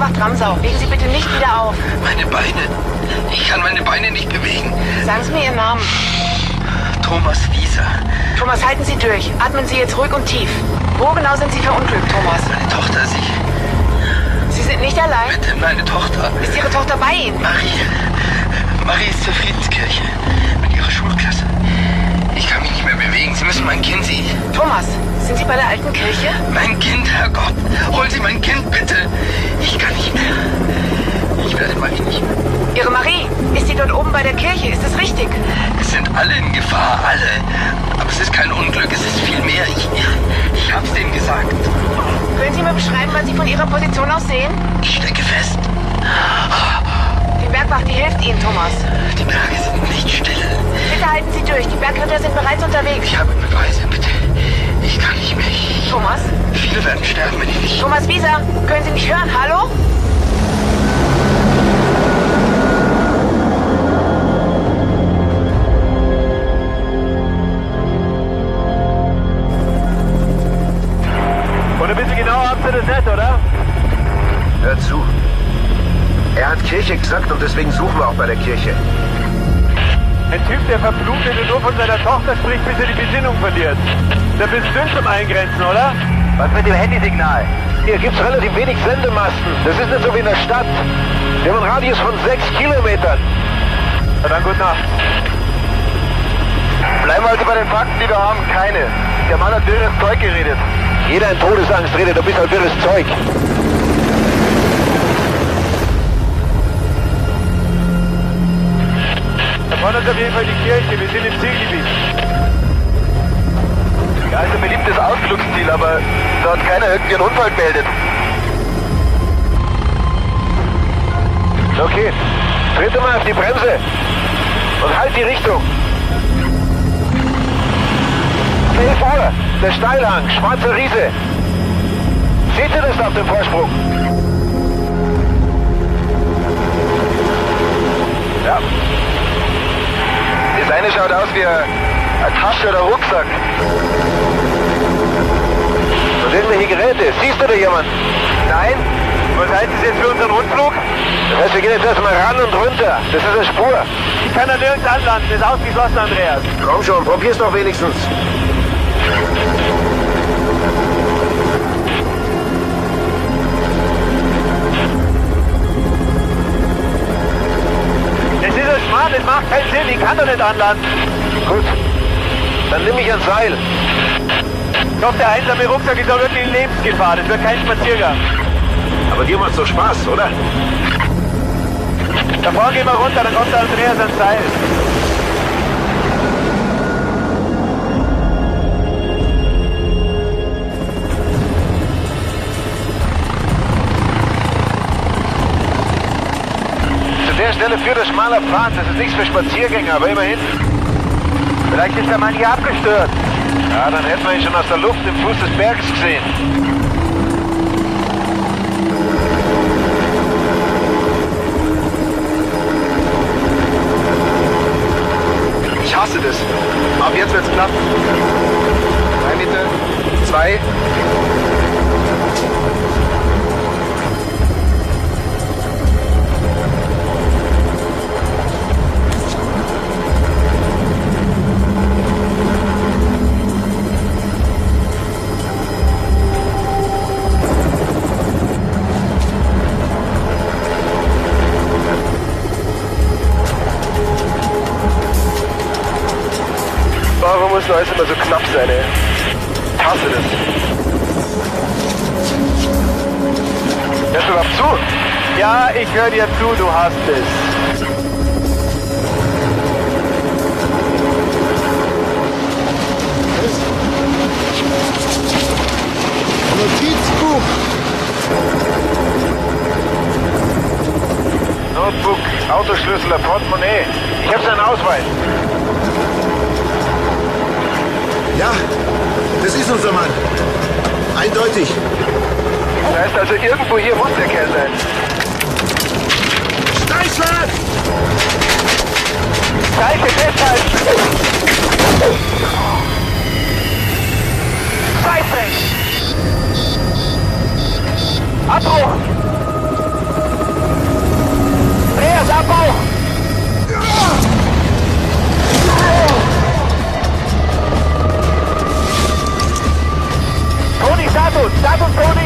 Bergwacht Ramsau. Legen Sie bitte nicht wieder auf. Meine Beine. Ich kann meine Beine nicht bewegen. Sagen Sie mir Ihren Namen. Thomas Wieser. Thomas, halten Sie durch. Atmen Sie jetzt ruhig und tief. Wo genau sind Sie verunglückt, Thomas? Meine Tochter, sie. Sie sind nicht allein? Bitte, meine Tochter. Ist Ihre Tochter bei Ihnen? Marie. Marie ist zur Friedenskirche. Mit ihrer Schulklasse. Ich kann mich nicht mehr bewegen. Sie müssen mein Kind sehen. Thomas, sind Sie bei der alten Kirche? Mein Kind, Herrgott. Holen Sie mein Kind, bitte. Ich kann nicht mehr. Ich werde Marie nicht mehr. Ihre Marie, ist sie dort oben bei der Kirche? Ist das richtig? Es sind alle in Gefahr, alle. Aber es ist kein Unglück, es ist viel mehr. Ich, ich hab's denen gesagt. Können Sie mir beschreiben, was Sie von Ihrer Position aus sehen? Ich stecke fest. Die Bergwacht, die hilft Ihnen, Thomas. Die Berge sind nicht still. Halten Sie durch. Die Bergritter sind bereits unterwegs. Ich habe Beweise, bitte. Ich kann nicht mehr. Thomas? viele werden sterben, wenn ich nicht... Thomas Wieser, können Sie mich hören? Hallo? Und ein bisschen genauer habt ihr das nicht, oder? Hör zu. Er hat Kirche gesagt und deswegen suchen wir auch bei der Kirche. Ein Typ, der verblutet und nur von seiner Tochter spricht, bis er die Besinnung verliert. Der bist dünn zum Eingrenzen, oder? Was mit dem Handysignal? Hier gibt's relativ wenig Sendemasten. Das ist nicht so wie in der Stadt. Wir haben einen Radius von sechs Kilometern. Na dann gute Nacht. Bleiben wir also bei den Fakten, die wir haben. Keine. Der Mann hat wirres Zeug geredet. Jeder in Todesangst redet ein bisschen wirres Zeug. Vorne ist auf jeden Fall die Kirche. Wir sind im Zielgebiet. Ja, ist ein beliebtes Ausflugsziel, aber da hat keiner irgendwie einen Unfall gemeldet. Okay. Tritt mal auf die Bremse. Und halt die Richtung. Schnell vor. Der Steilhang. Schwarzer Riese. Seht ihr das auf dem Vorsprung? Ja. Eine schaut aus wie eine Tasche oder Rucksack. Und irgendwelche Geräte. Siehst du da jemanden? Nein? Was heißt das jetzt für unseren Rundflug? Das heißt, wir gehen jetzt erstmal ran und runter. Das ist eine Spur. Ich kann da nirgends anlanden. Das ist ausgeschlossen, Andreas. Komm schon, probier's doch wenigstens. Doch nicht anlanden. Gut. Dann nimm mich ein Seil. Doch, der einsame Rucksack ist auch wirklich Lebensgefahr. Das wird kein Spaziergang. Aber dir macht's doch Spaß, oder? Davor gehen wir runter, dann kommt der Andreas ans Seil. Stelle führt ein schmaler Pfad. Das ist nichts für Spaziergänger, aber immerhin. Vielleicht ist der Mann hier abgestürzt. Ja, dann hätten wir ihn schon aus der Luft im Fuß des Berges gesehen. Ich hasse das. Ab jetzt wird's knapp. Drei Meter, zwei. Warum muss alles immer so knapp sein, ey? Ich hasse das. Hörst du überhaupt zu? Ja, ich höre dir zu, du hast es. Notizbuch. Notebook, Autoschlüssel, Portemonnaie. Ich habe seinen Ausweis. Ja, das ist unser Mann. Eindeutig. Das heißt also, irgendwo hier muss der Kerl halt. sein. Steichland! Steiche festhalten! Seitrecht! Abbruch! Dreher, Abbruch! Ja. dado, dado para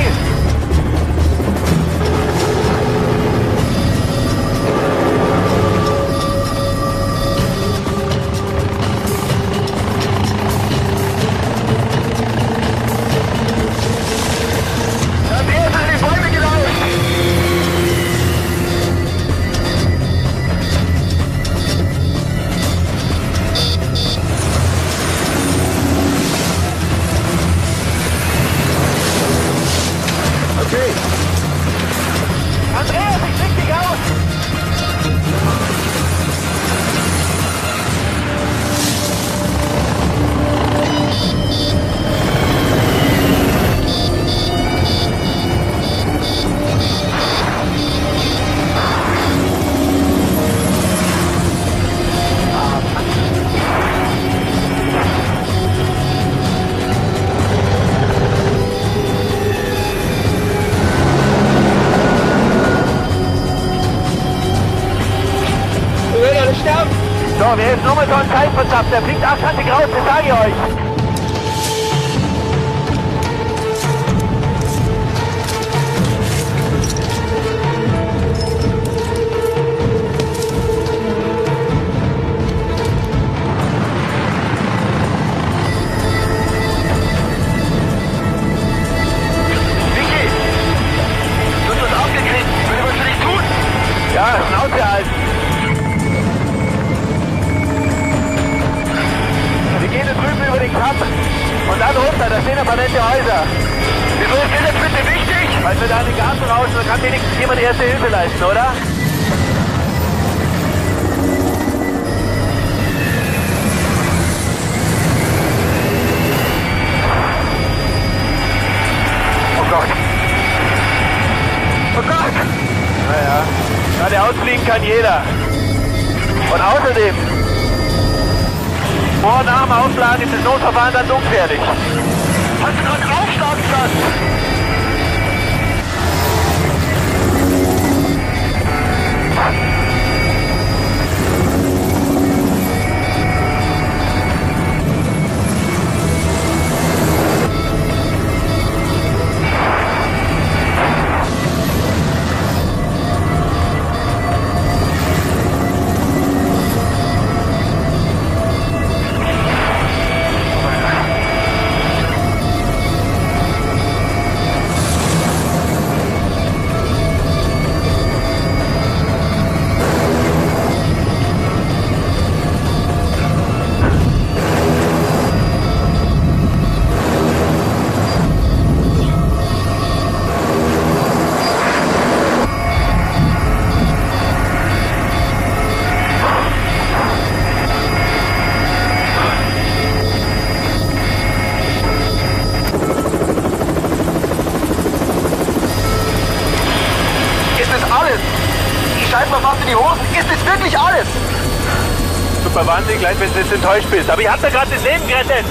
Wahnsinnig leid, wenn du jetzt enttäuscht bist. Aber ich hab da gerade das Leben gerettet.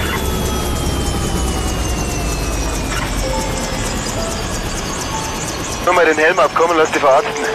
Nur mal den Helm abkommen, lass die verarzten.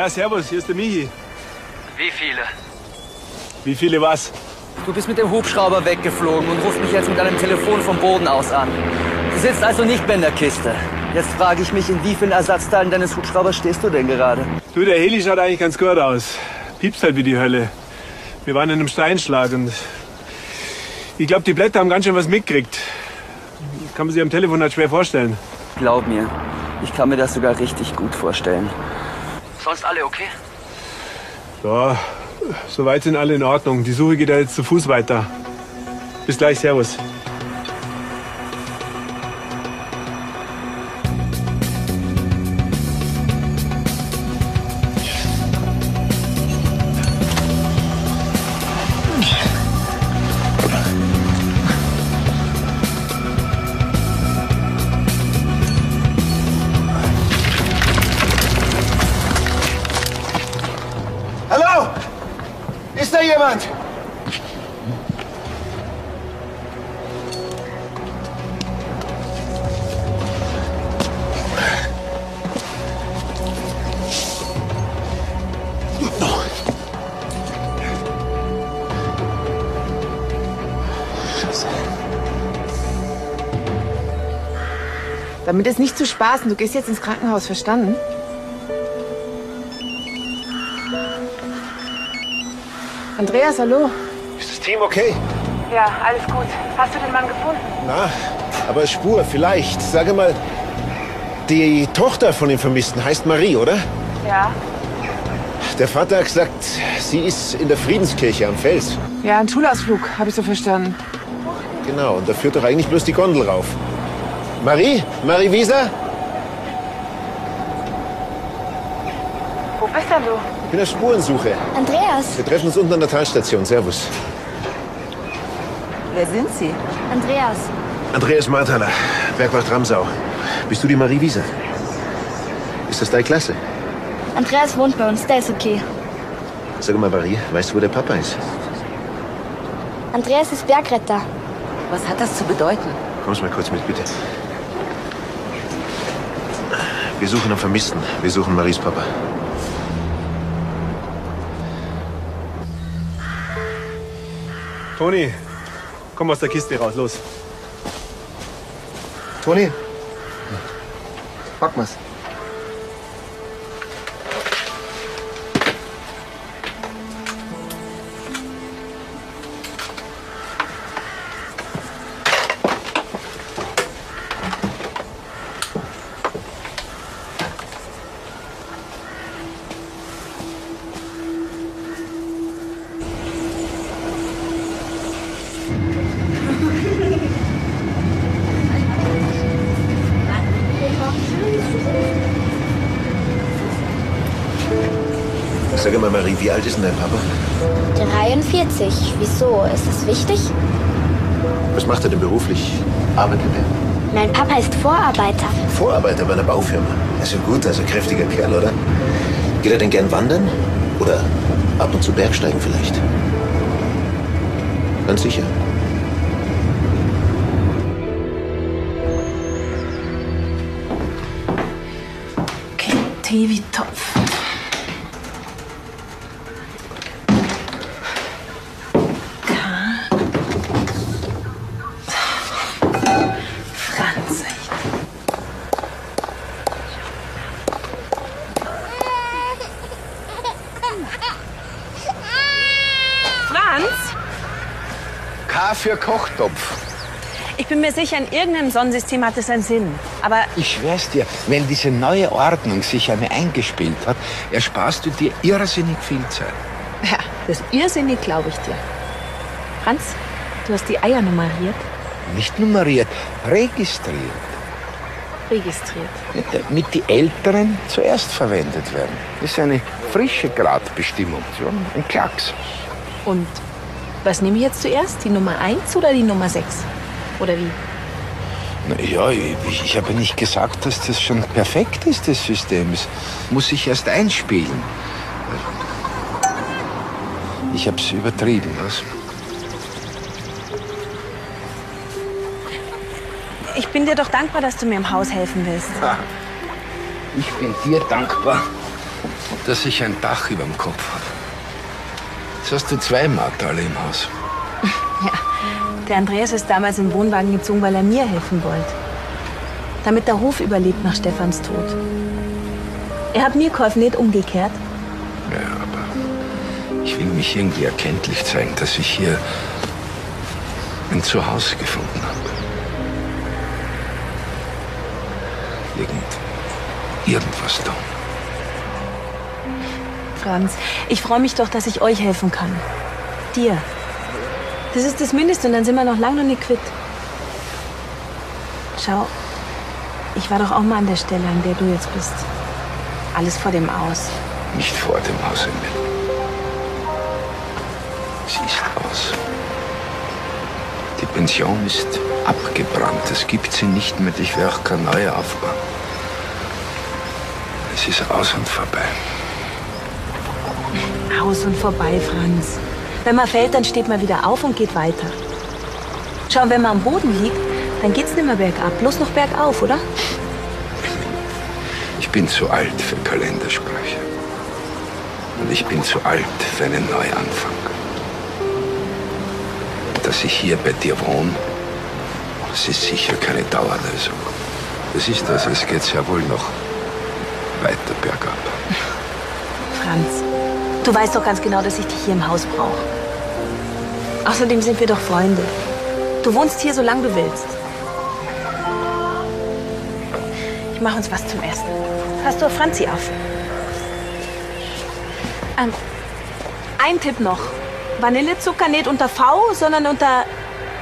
Ja, servus, hier ist der Michi. Wie viele? Wie viele was? Du bist mit dem Hubschrauber weggeflogen und rufst mich jetzt mit einem Telefon vom Boden aus an. Du sitzt also nicht mehr in der Kiste. Jetzt frage ich mich, in wie vielen Ersatzteilen deines Hubschraubers stehst du denn gerade? Du, der Heli schaut eigentlich ganz gut aus. Piepst halt wie die Hölle. Wir waren in einem Steinschlag und ich glaube, die Blätter haben ganz schön was mitgekriegt. Das kann man sich am Telefon halt schwer vorstellen. Glaub mir, ich kann mir das sogar richtig gut vorstellen. Sonst alle okay? Ja, soweit sind alle in Ordnung. Die Suche geht ja jetzt zu Fuß weiter. Bis gleich, Servus. da jemand? Damit es nicht zu spaßen. Du gehst jetzt ins Krankenhaus, verstanden? Andreas, hallo. Ist das Team okay? Ja, alles gut. Hast du den Mann gefunden? Na, aber Spur, vielleicht. Sage mal, die Tochter von dem Vermissten heißt Marie, oder? Ja. Der Vater hat gesagt, sie ist in der Friedenskirche am Fels. Ja, ein Schulausflug, habe ich so verstanden. Genau, und da führt doch eigentlich bloß die Gondel rauf. Marie? Marie Wieser? Wo bist denn du? Ich bin auf Spurensuche. Andreas, Wir treffen uns unten an der Talstation. Servus. Wer sind Sie? Andreas, Andreas Marthaler, Bergwacht Ramsau. Bist du die Marie Wieser? Ist das deine Klasse? Andreas wohnt bei uns, der ist okay. Sag mal, Marie, weißt du, wo der Papa ist? Andreas ist Bergretter. Was hat das zu bedeuten? Kommst mal kurz mit, bitte. Wir suchen einen Vermissten. Wir suchen Maries Papa. Toni, komm aus der Kiste raus, los. Toni, pack mal's. Vorarbeiter. Vorarbeiter bei einer Baufirma. Also gut, also kräftiger Kerl, oder? Geht er denn gern wandern? Oder ab und zu Bergsteigen vielleicht? Ganz sicher. Okay, Tee wie Topf. Für Kochtopf. ich bin mir sicher, in irgendeinem Sonnensystem hat es einen Sinn. Aber Ich schwör's dir, wenn diese neue Ordnung sich einmal eingespielt hat, ersparst du dir irrsinnig viel Zeit. ja, das irrsinnig glaube ich dir. Franz, du hast die Eier nummeriert, Nicht nummeriert, registriert. registriert. Damit die Älteren zuerst verwendet werden. Das ist eine frische Gradbestimmung. So ein Klacks. Und was nehme ich jetzt zuerst? Die Nummer 1 oder die Nummer 6? Oder wie? Ja, ich, ich habe nicht gesagt, dass das schon perfekt ist, das System. Es muss sich erst einspielen. Ich habe es übertrieben, was? Ich bin dir doch dankbar, dass du mir im Haus helfen willst. Ich bin dir dankbar, dass ich ein Dach über dem Kopf habe. Jetzt hast du zwei Martale im Haus. Ja, der Andreas ist damals in den Wohnwagen gezogen, weil er mir helfen wollte. Damit der Hof überlebt nach Stefans Tod. Er hat mir geholfen, nicht umgekehrt. Ja, aber ich will mich irgendwie erkenntlich zeigen, dass ich hier ein Zuhause gefunden habe. Irgend, irgendwas tun. Franz, ich freue mich doch, dass ich euch helfen kann. Dir. Das ist das Mindeste und dann sind wir noch lange noch nicht quitt. Schau, ich war doch auch mal an der Stelle, an der du jetzt bist. Alles vor dem Aus. Nicht vor dem Haus, Emil. Es ist aus. Die Pension ist abgebrannt. Es gibt sie nicht mehr. Ich werde auch keine neue aufbauen. Es ist aus und vorbei. Aus und vorbei, Franz. Wenn man fällt, dann steht man wieder auf und geht weiter. Schau, wenn man am Boden liegt, dann geht's nicht mehr bergab, bloß noch bergauf, oder? Ich bin zu alt für Kalendersprüche. Und ich bin zu alt für einen Neuanfang. Dass ich hier bei dir wohne, das ist sicher keine Dauerlösung. Es ist das, es geht ja wohl noch weiter bergab. Franz, du weißt doch ganz genau, dass ich dich hier im Haus brauche. Außerdem sind wir doch Freunde. Du wohnst hier, solange du willst. Ich mache uns was zum Essen. Hast du Franzi auf? Ähm, ein Tipp noch. Vanillezucker nicht unter V, sondern unter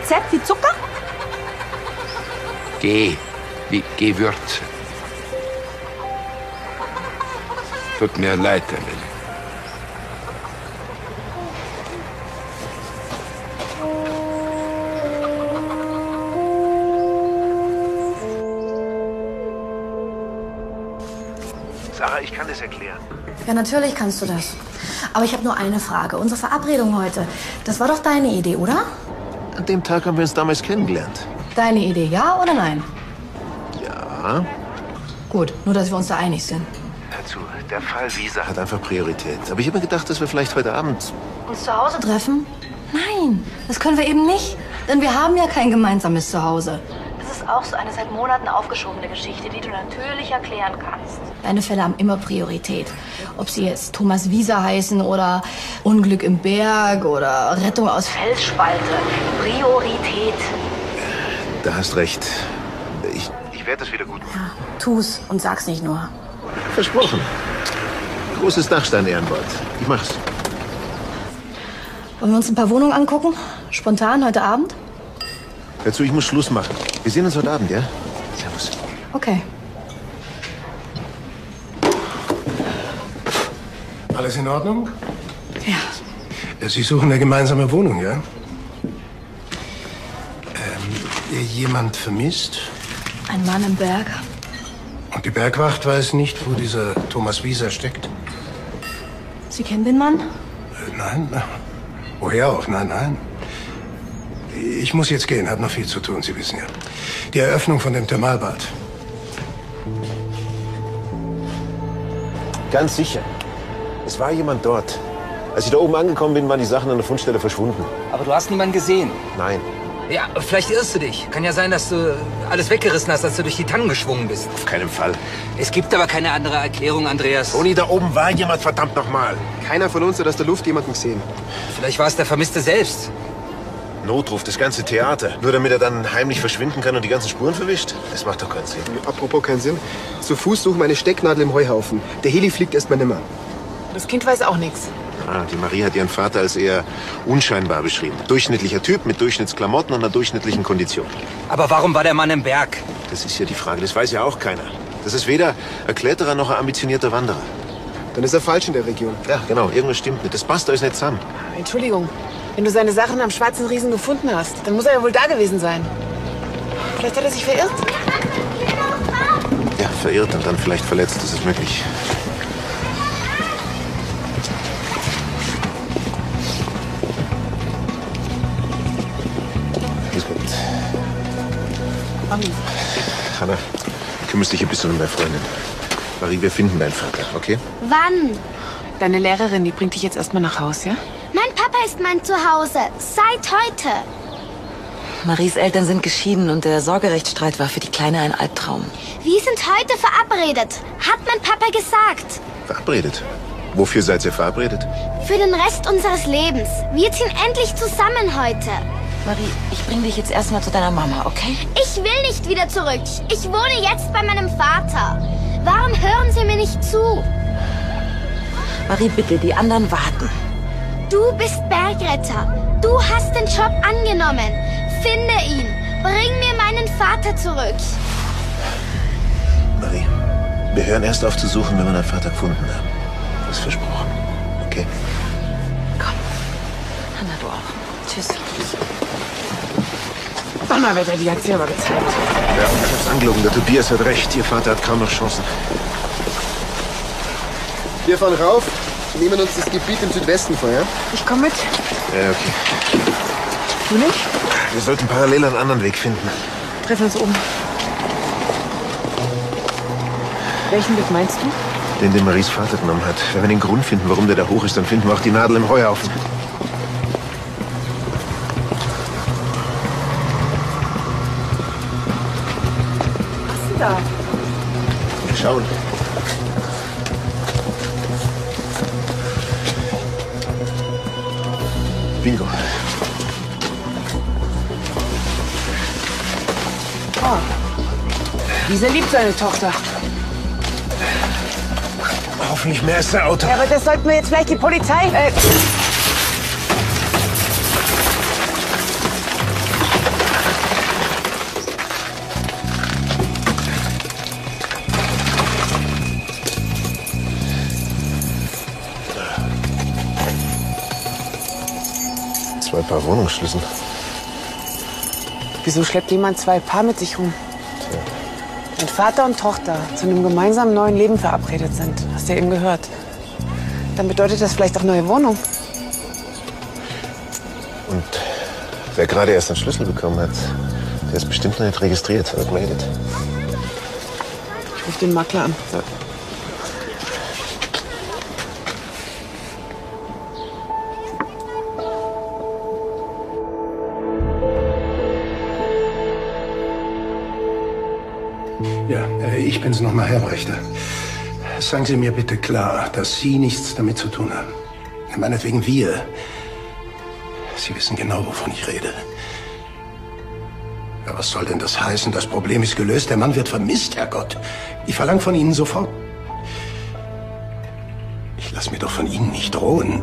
Z wie Zucker? Geh, wie Gewürze. Tut mir leid, Emily. Ich kann das erklären. Ja, natürlich kannst du das. Aber ich habe nur eine Frage. Unsere Verabredung heute, das war doch deine Idee, oder? An dem Tag haben wir uns damals kennengelernt. Deine Idee, ja oder nein? Ja. Gut, nur dass wir uns da einig sind. Hör zu, der Fall Visa hat einfach Priorität. Aber ich habe mir gedacht, dass wir vielleicht heute Abend... Uns zu Hause treffen? Nein, das können wir eben nicht. Denn wir haben ja kein gemeinsames Zuhause. Das ist auch so eine seit Monaten aufgeschobene Geschichte, die du natürlich erklären kannst. Deine Fälle haben immer Priorität. Ob sie jetzt Thomas Wieser heißen oder Unglück im Berg oder Rettung aus Felsspalte. Priorität. Da hast recht. Ich, ich werde das wieder gut machen. Tu's und sag's nicht nur. Versprochen. Großes Dachstein-Ehrenwort. Ich mach's. Wollen wir uns ein paar Wohnungen angucken? Spontan heute Abend? Hör zu, ich muss Schluss machen. Wir sehen uns heute Abend, ja? Servus. Okay. Alles in Ordnung? Ja. Sie suchen eine gemeinsame Wohnung, ja? Ähm, jemand vermisst? Ein Mann im Berg. Und die Bergwacht weiß nicht, wo dieser Thomas Wieser steckt? Sie kennen den Mann? Äh, Nein? Woher auch? Nein, nein. Ich muss jetzt gehen, habe noch viel zu tun, Sie wissen ja. Die Eröffnung von dem Thermalbad. Ganz sicher. Es war jemand dort. Als ich da oben angekommen bin, waren die Sachen an der Fundstelle verschwunden. Aber du hast niemanden gesehen. Nein. Ja, vielleicht irrst du dich. Kann ja sein, dass du alles weggerissen hast, als du durch die Tannen geschwungen bist. Auf keinen Fall. Es gibt aber keine andere Erklärung, Andreas. Toni, da oben war jemand, verdammt nochmal. Keiner von uns hat aus der Luft jemanden gesehen. Vielleicht war es der Vermisste selbst. Notruf, das ganze Theater. Nur damit er dann heimlich verschwinden kann und die ganzen Spuren verwischt? Das macht doch keinen Sinn. Apropos keinen Sinn. Zu Fuß suchen wir eine Stecknadel im Heuhaufen. Der Heli fliegt erst mal nimmer. Das Kind weiß auch nichts. Ah, die Marie hat ihren Vater als eher unscheinbar beschrieben. Durchschnittlicher Typ mit Durchschnittsklamotten und einer durchschnittlichen Kondition. Aber warum war der Mann im Berg? Das ist ja die Frage, das weiß ja auch keiner. Das ist weder ein Kletterer noch ein ambitionierter Wanderer. Dann ist er falsch in der Region. Ja, genau, irgendwas stimmt nicht. Das passt alles nicht zusammen. Entschuldigung, wenn du seine Sachen am Schwarzen Riesen gefunden hast, dann muss er ja wohl da gewesen sein. Vielleicht hat er sich verirrt? Ja, verirrt und dann vielleicht verletzt, das ist möglich. Kümmerst dich ein bisschen um deine Freundin. Marie, wir finden deinen Vater, okay? Wann? Deine Lehrerin, die bringt dich jetzt erstmal nach Haus, ja? Mein Papa ist mein Zuhause. Seit heute. Maries Eltern sind geschieden und der Sorgerechtsstreit war für die Kleine ein Albtraum. Wir sind heute verabredet. Hat mein Papa gesagt. Verabredet. Wofür seid ihr verabredet? Für den Rest unseres Lebens. Wir ziehen endlich zusammen heute. Marie, ich bring dich jetzt erstmal zu deiner Mama, okay? Ich will nicht wieder zurück. Ich wohne jetzt bei meinem Vater. Warum hören Sie mir nicht zu? Marie, bitte, die anderen warten. Du bist Bergretter. Du hast den Job angenommen. Finde ihn. Bring mir meinen Vater zurück. Marie, wir hören erst auf zu suchen, wenn wir deinen Vater gefunden haben. Das ist versprochen. Okay? Hanna, du auch. Tschüss. Donnerwetter, die hat's dir aber gezeigt. Ja, ich hab's angelogen. Der Tobias hat recht. Ihr Vater hat kaum noch Chancen. Wir fahren rauf, nehmen uns das Gebiet im Südwesten vor, ja? Ich komm mit. Ja, okay. Du nicht? Wir sollten parallel einen anderen Weg finden. Treffen uns oben. Welchen Weg meinst du? Den, den Maries Vater genommen hat. Wenn wir den Grund finden, warum der da hoch ist, dann finden wir auch die Nadel im Heuhaufen. Was runter. Wir schauen. Bingo. Oh. Lisa liebt seine Tochter. Hoffentlich mehr als der Auto. Ja, aber das sollten wir jetzt vielleicht die Polizei... Äh, Paar Wohnungsschlüssel. wieso schleppt jemand zwei Paar mit sich rum? Wenn Vater und Tochter zu einem gemeinsamen neuen Leben verabredet sind, hast du ja eben gehört, dann bedeutet das vielleicht auch neue Wohnung. Und wer gerade erst einen Schlüssel bekommen hat, der ist bestimmt noch nicht registriert oder gemeldet. Ich rufe den Makler an. So. Ich bin's nochmal, Herr Brächter. Sagen Sie mir bitte klar, dass Sie nichts damit zu tun haben. Meinetwegen wir. Sie wissen genau, wovon ich rede. Ja, was soll denn das heißen? Das Problem ist gelöst. Der Mann wird vermisst, Herrgott. Ich verlange von Ihnen sofort. Ich lasse mir doch von Ihnen nicht drohen.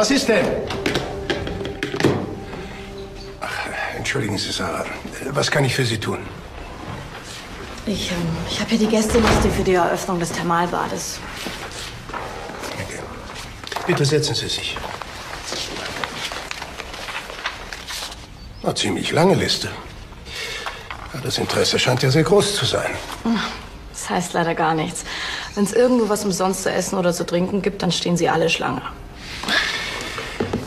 Was ist denn? Ach, entschuldigen Sie, Sarah. Was kann ich für Sie tun? Ich, ähm, ich habe hier die Gästeliste für die Eröffnung des Thermalbades. Bitte setzen Sie sich. Eine ziemlich lange Liste. Ja, Das Interesse scheint ja sehr groß zu sein. Das heißt leider gar nichts. Wenn es irgendwo was umsonst zu essen oder zu trinken gibt, dann stehen sie alle Schlange.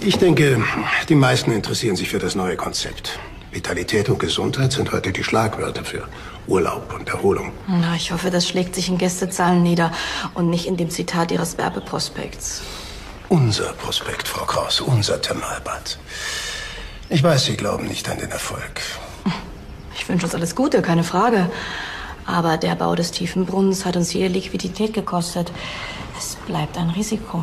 Ich denke, die meisten interessieren sich für das neue Konzept. Vitalität und Gesundheit sind heute die Schlagwörter für Urlaub und Erholung. Na, ich hoffe, das schlägt sich in Gästezahlen nieder und nicht in dem Zitat Ihres Werbeprospekts. Unser Prospekt, Frau Kraus, unser Thermalbad. Ich weiß, Sie glauben nicht an den Erfolg. Ich wünsche uns alles Gute, keine Frage. Aber der Bau des Tiefenbrunnens hat uns hier Liquidität gekostet. Es bleibt ein Risiko.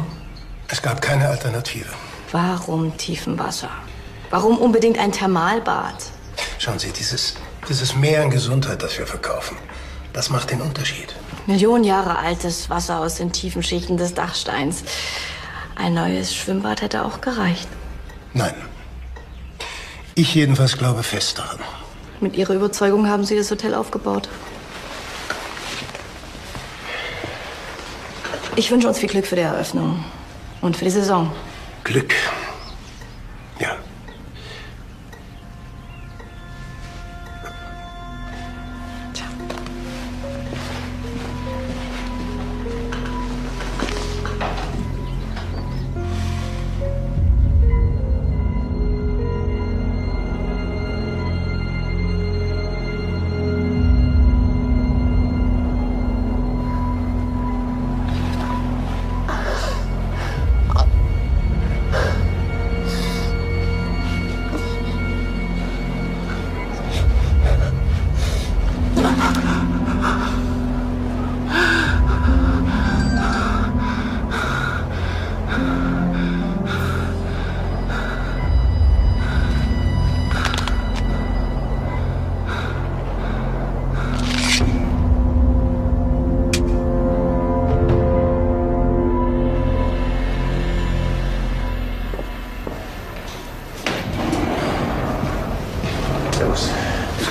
Es gab keine Alternative. Warum Tiefenwasser? Warum unbedingt ein Thermalbad? Schauen Sie, dieses, dieses Meer an Gesundheit, das wir verkaufen, das macht den Unterschied. Millionen Jahre altes Wasser aus den tiefen Schichten des Dachsteins. Ein neues Schwimmbad hätte auch gereicht. Nein. Ich jedenfalls glaube fest daran. Mit Ihrer Überzeugung haben Sie das Hotel aufgebaut. Ich wünsche uns viel Glück für die Eröffnung und für die Saison. Glück.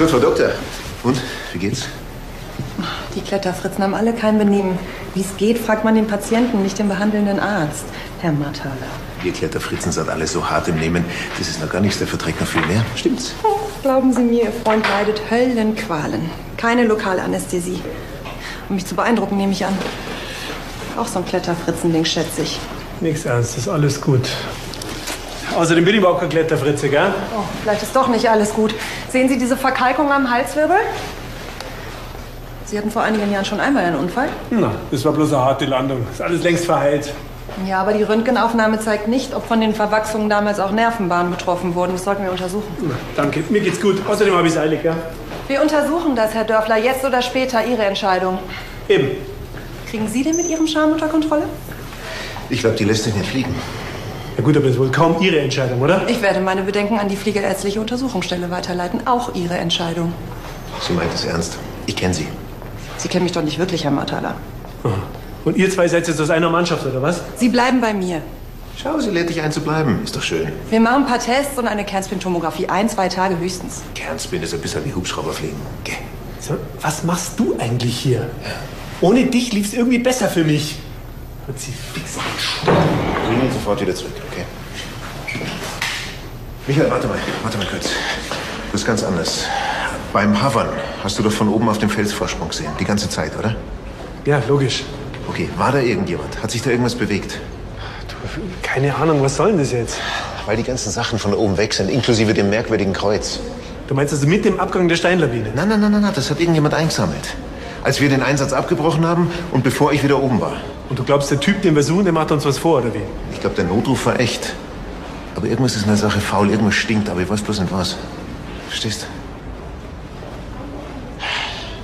Frau Doktor. Und, wie geht's? Die Kletterfritzen haben alle kein Benehmen. Wie es geht, fragt man den Patienten, nicht den behandelnden Arzt. Herr Matala. Wir Kletterfritzen sind alle so hart im Nehmen. Das ist noch gar nichts, der verträgt noch viel mehr. Stimmt's? Glauben Sie mir, Ihr Freund leidet Höllenqualen. Keine Lokalanästhesie. Um mich zu beeindrucken, nehme ich an. Auch so ein Kletterfritzending, schätze ich. Nichts Ernstes, alles gut. Außerdem bin ich überhaupt kein Kletterfritze, gell? Oh, vielleicht ist doch nicht alles gut. Sehen Sie diese Verkalkung am Halswirbel? Sie hatten vor einigen Jahren schon einmal einen Unfall. Na, das war bloß eine harte Landung. Ist alles längst verheilt. Ja, aber die Röntgenaufnahme zeigt nicht, ob von den Verwachsungen damals auch Nervenbahnen betroffen wurden. Das sollten wir untersuchen. Danke, mir geht's gut. Außerdem habe ich es eilig, ja? Wir untersuchen das, Herr Dörfler, jetzt oder später. Ihre Entscheidung. Eben. Kriegen Sie denn mit Ihrem Charme unter Kontrolle? Ich glaube, die lässt sich nicht fliegen. Ja gut, aber das ist wohl kaum Ihre Entscheidung, oder? Ich werde meine Bedenken an die Fliegerärztliche Untersuchungsstelle weiterleiten. Auch Ihre Entscheidung. Sie meint es ernst. Ich kenne sie. Sie kennen mich doch nicht wirklich, Herr Matala. Und ihr zwei seid jetzt aus einer Mannschaft, oder was? Sie bleiben bei mir. Schau, sie lädt dich ein zu bleiben. Ist doch schön. Wir machen ein paar Tests und eine Kernspintomographie. Ein, zwei Tage höchstens. Kernspin ist ein bisschen wie Hubschrauber fliegen. Geh. So, was machst du eigentlich hier? Ohne dich lief's irgendwie besser für mich. Wird sie fix Bring ihn sofort wieder zurück, okay? Michael, warte mal. Warte mal kurz. Das ist ganz anders. Beim Havern hast du doch von oben auf dem Felsvorsprung gesehen. Die ganze Zeit, oder? Ja, logisch. Okay, war da irgendjemand? Hat sich da irgendwas bewegt? Keine Ahnung, was soll denn das jetzt? Weil die ganzen Sachen von oben weg sind, inklusive dem merkwürdigen Kreuz. Du meinst also mit dem Abgang der Steinlawine? Nein, nein, nein, nein, das hat irgendjemand eingesammelt. Als wir den Einsatz abgebrochen haben und bevor ich wieder oben war. Und du glaubst, der Typ, den wir suchen, der macht uns was vor, oder wie? Ich glaube, der Notruf war echt. Aber irgendwas ist in der Sache faul, irgendwas stinkt, aber ich weiß bloß nicht was. Verstehst?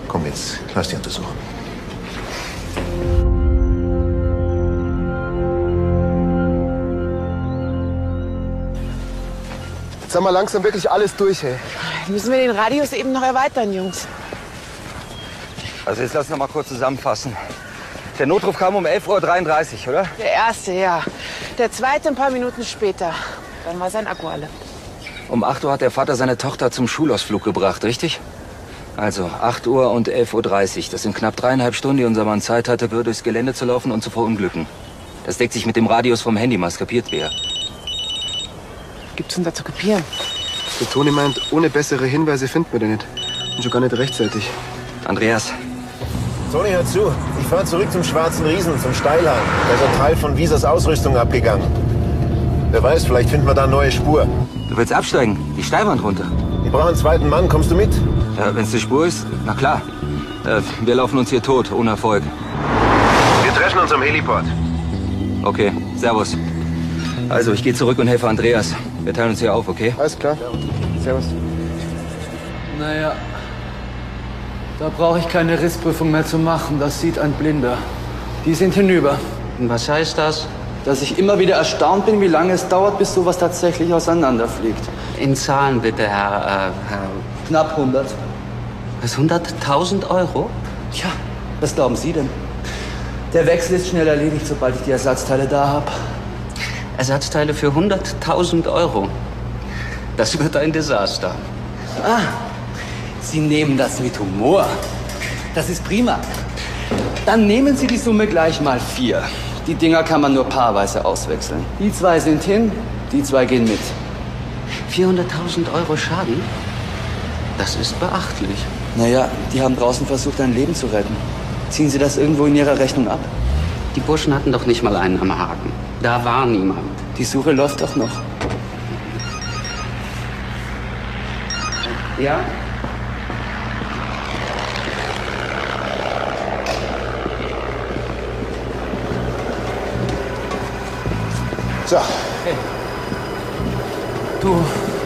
Komm jetzt, lass die untersuchen. Jetzt haben wir langsam wirklich alles durch, hey. Müssen wir den Radius eben noch erweitern, Jungs? Also jetzt lass uns noch mal kurz zusammenfassen. Der Notruf kam um 11.33 Uhr, oder? Der erste, ja. Der zweite ein paar Minuten später. Dann war sein Akku alle. Um 8 Uhr hat der Vater seine Tochter zum Schulausflug gebracht, richtig? Also 8 Uhr und 11.30 Uhr. Das sind knapp dreieinhalb Stunden, die unser Mann Zeit hatte, durchs Gelände zu laufen und zu verunglücken. Das deckt sich mit dem Radius vom Handy, mal kapiert wer. Gibt's denn da zu kapieren? Der Toni meint, ohne bessere Hinweise finden wir den nicht. Und schon gar nicht rechtzeitig. Andreas, Toni, hör zu. Ich fahre zurück zum Schwarzen Riesen, zum Steilhang. Da ist ein Teil von Wiesers Ausrüstung abgegangen. Wer weiß, vielleicht finden wir da eine neue Spur. du willst absteigen? Die Steilwand runter? Ich brauche einen zweiten Mann. Kommst du mit? Ja, wenn's die Spur ist, na klar. Äh, wir laufen uns hier tot, ohne Erfolg. Wir treffen uns am Heliport. Okay, servus. Also, ich gehe zurück und helfe Andreas. Wir teilen uns hier auf, okay? Alles klar. Servus. Naja, da brauche ich keine Rissprüfung mehr zu machen. Das sieht ein Blinder. Die sind hinüber. Und was heißt das? Dass ich immer wieder erstaunt bin, wie lange es dauert, bis sowas tatsächlich auseinanderfliegt. In Zahlen bitte, Herr. Äh, Herr. Knapp 100. Was, 100.000 Euro? Tja, was glauben Sie denn? Der Wechsel ist schnell erledigt, sobald ich die Ersatzteile da habe. Ersatzteile für 100.000 Euro. Das wird ein Desaster. Ah, Sie nehmen das mit Humor. Das ist prima. Dann nehmen Sie die Summe gleich mal vier. Die Dinger kann man nur paarweise auswechseln. Die zwei sind hin, die zwei gehen mit. 400.000 Euro Schaden? Das ist beachtlich. Naja, die haben draußen versucht, ein Leben zu retten. Ziehen Sie das irgendwo in Ihrer Rechnung ab? Die Burschen hatten doch nicht mal einen am Haken. Da war niemand. Die Suche läuft doch noch. Ja? So. Hey. Du,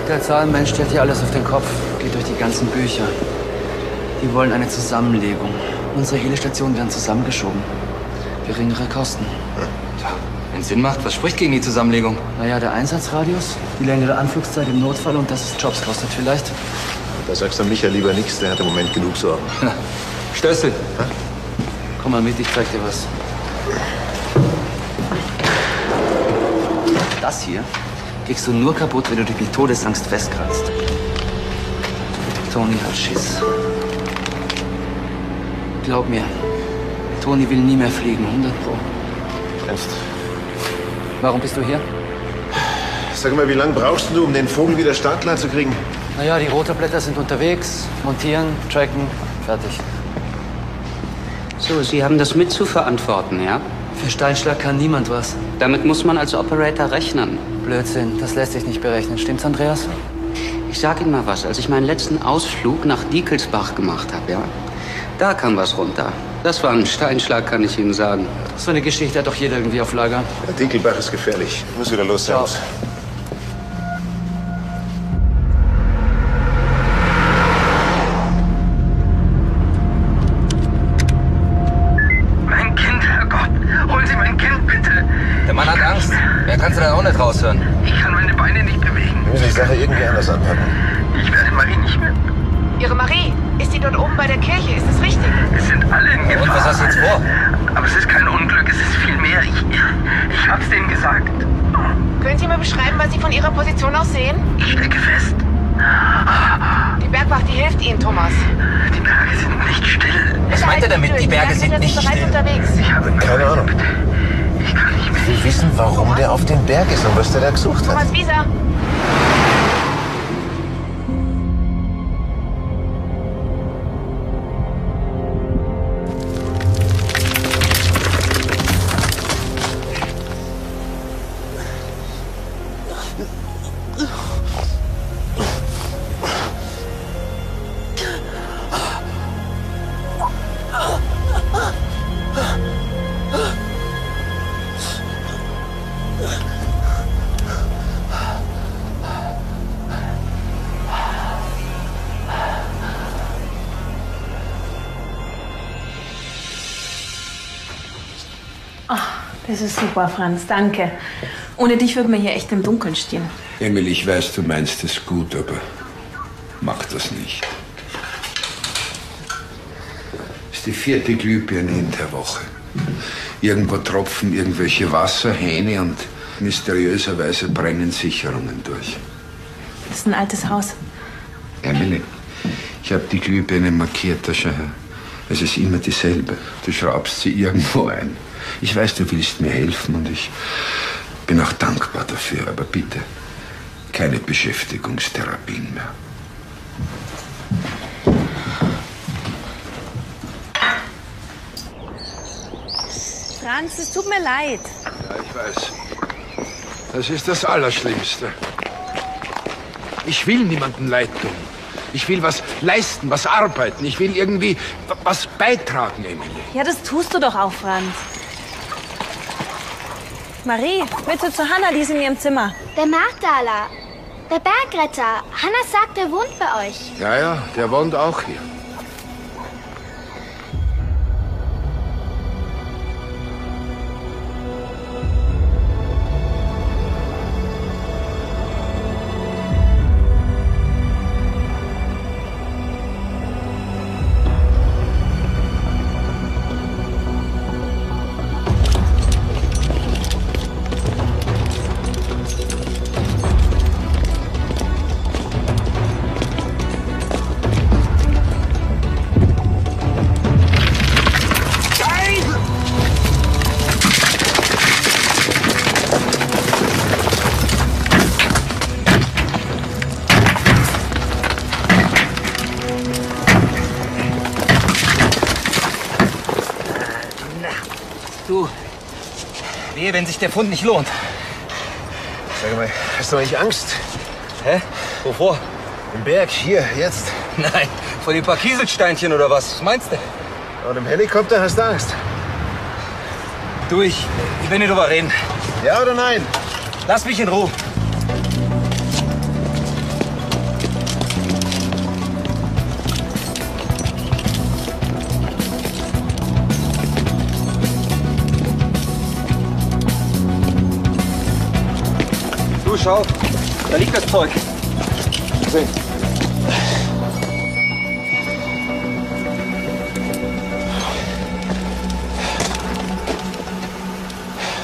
der Zahlenmensch stellt hier alles auf den Kopf, geht durch die ganzen Bücher. Die wollen eine Zusammenlegung. Unsere Heli-Stationen werden zusammengeschoben. Geringere Kosten. Tja, wenn Sinn macht, was spricht gegen die Zusammenlegung? Naja, der Einsatzradius, die längere Anflugszeit im Notfall und dass es Jobs kostet vielleicht. Da sagst du Micha lieber nichts, der hat im Moment genug Sorgen. Stößel. Komm mal mit, ich zeig dir was. Das hier kriegst du nur kaputt, wenn du dich mit Todesangst festkratzt. Toni hat Schiss. Glaub mir, Toni will nie mehr fliegen, 100 pro. Echt? Warum bist du hier? Sag mal, wie lange brauchst du, um den Vogel wieder startklar zu kriegen? Naja, die Rotorblätter sind unterwegs. Montieren, tracken, fertig. So, Sie haben das mit zu verantworten, ja? Für Steinschlag kann niemand was. Damit muss man als Operator rechnen. Blödsinn, das lässt sich nicht berechnen. Stimmt's, Andreas? Ich sag Ihnen mal was. Als ich meinen letzten Ausflug nach Diekelsbach gemacht habe, ja, da kam was runter. Das war ein Steinschlag, kann ich Ihnen sagen. So eine Geschichte hat doch jeder irgendwie auf Lager. Der Dinkelbach ist gefährlich. Ich muss wieder los, Servus. Franz. Danke. Ohne dich würden wir hier echt im Dunkeln stehen. Emily, ich weiß, du meinst es gut, aber mach das nicht. Das ist die vierte Glühbirne in der Woche. Irgendwo tropfen irgendwelche Wasserhähne und mysteriöserweise brennen Sicherungen durch. Das ist ein altes Haus. Emily, ich habe die Glühbirne markiert, da schau her. Es ist immer dieselbe. Du schraubst sie irgendwo ein. Ich weiß, du willst mir helfen und ich bin auch dankbar dafür, aber bitte keine Beschäftigungstherapien mehr. Franz, es tut mir leid. Ja, ich weiß. Das ist das Allerschlimmste. Ich will niemandem leid tun. Ich will was leisten, was arbeiten. Ich will irgendwie was beitragen, Emily. Ja, das tust du doch auch, Franz. Marie, bitte zu Hannah, die ist in ihrem Zimmer. Der Magdala. Der Bergretter. Hanna sagt, er wohnt bei euch. Ja, ja, der wohnt auch hier. Sich der Fund nicht lohnt. Sag mal, hast du eigentlich Angst? Hä? Wovor? Im Berg, hier, jetzt. Nein, vor den paar Kieselsteinchen oder was? Was meinst du? Und im Helikopter hast du Angst. Du, ich, ich will nicht drüber reden. Ja oder nein? Lass mich in Ruhe. Schau, da liegt das Zeug. Sehen.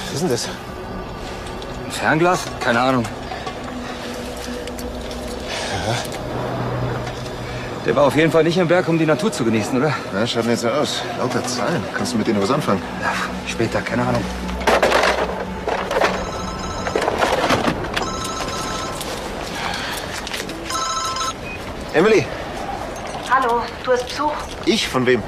Was ist denn das? Ein Fernglas? Keine Ahnung. Der war auf jeden Fall nicht im Berg, um die Natur zu genießen, oder? Na, schaut nicht so aus. Lauter Zahlen. Kannst du mit denen was anfangen? Ja, später, keine Ahnung. Emily, Hallo, du hast Besuch ich? Von wem?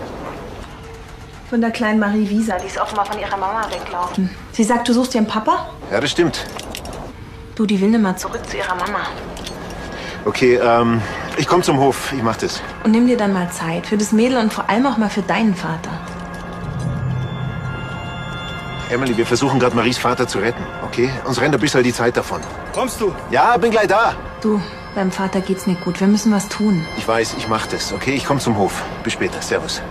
von der kleinen Marie Wieser. Die ist offenbar von ihrer Mama weglaufen. Sie sagt, du suchst ihren Papa? Ja, das stimmt. Du, die will nimmer zurück zu ihrer Mama. Okay, ähm, ich komme zum Hof. Ich mach das. Und nimm dir dann mal Zeit. Für das Mädel und vor allem auch mal für deinen Vater. Emily, wir versuchen gerade Maries Vater zu retten, okay? Uns rennt ein bisschen die Zeit davon. Kommst du? Ja, bin gleich da. Du, beim Vater geht's nicht gut. Wir müssen was tun. Ich weiß, ich mach das, okay? Ich komm zum Hof. Bis später. Servus.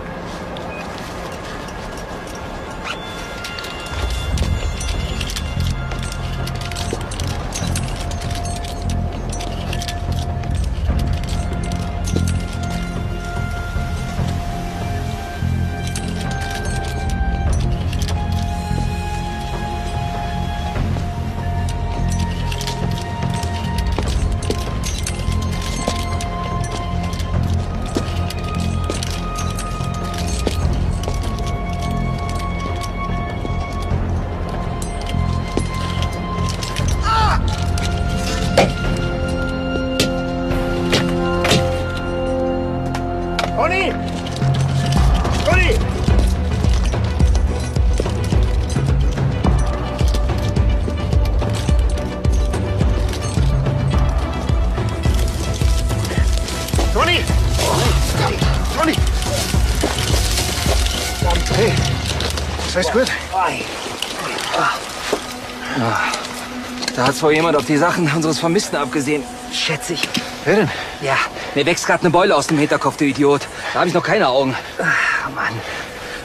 Hat's wohl jemand auf die Sachen unseres Vermissten abgesehen. Schätze ich. Wer denn? Ja, mir wächst gerade eine Beule aus dem Hinterkopf, du Idiot. Da habe ich noch keine Augen. Ah, Mann.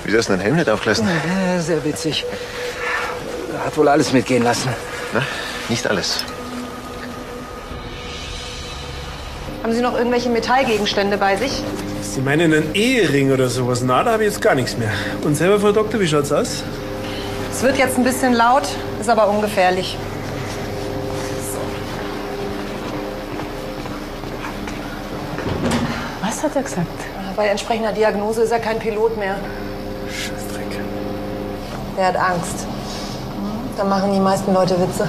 Wieso hast du deinen Helm nicht aufgelassen? Äh, sehr witzig. Hat wohl alles mitgehen lassen. Na, nicht alles. Haben Sie noch irgendwelche Metallgegenstände bei sich? Sie meinen einen Ehering oder sowas? Na, da habe ich jetzt gar nichts mehr. Und selber, Frau Doktor, wie schaut's aus? Es wird jetzt ein bisschen laut, ist aber ungefährlich. Hat er gesagt? Bei entsprechender Diagnose ist er kein Pilot mehr. Scheißdreck. Er hat Angst. Da machen die meisten Leute Witze.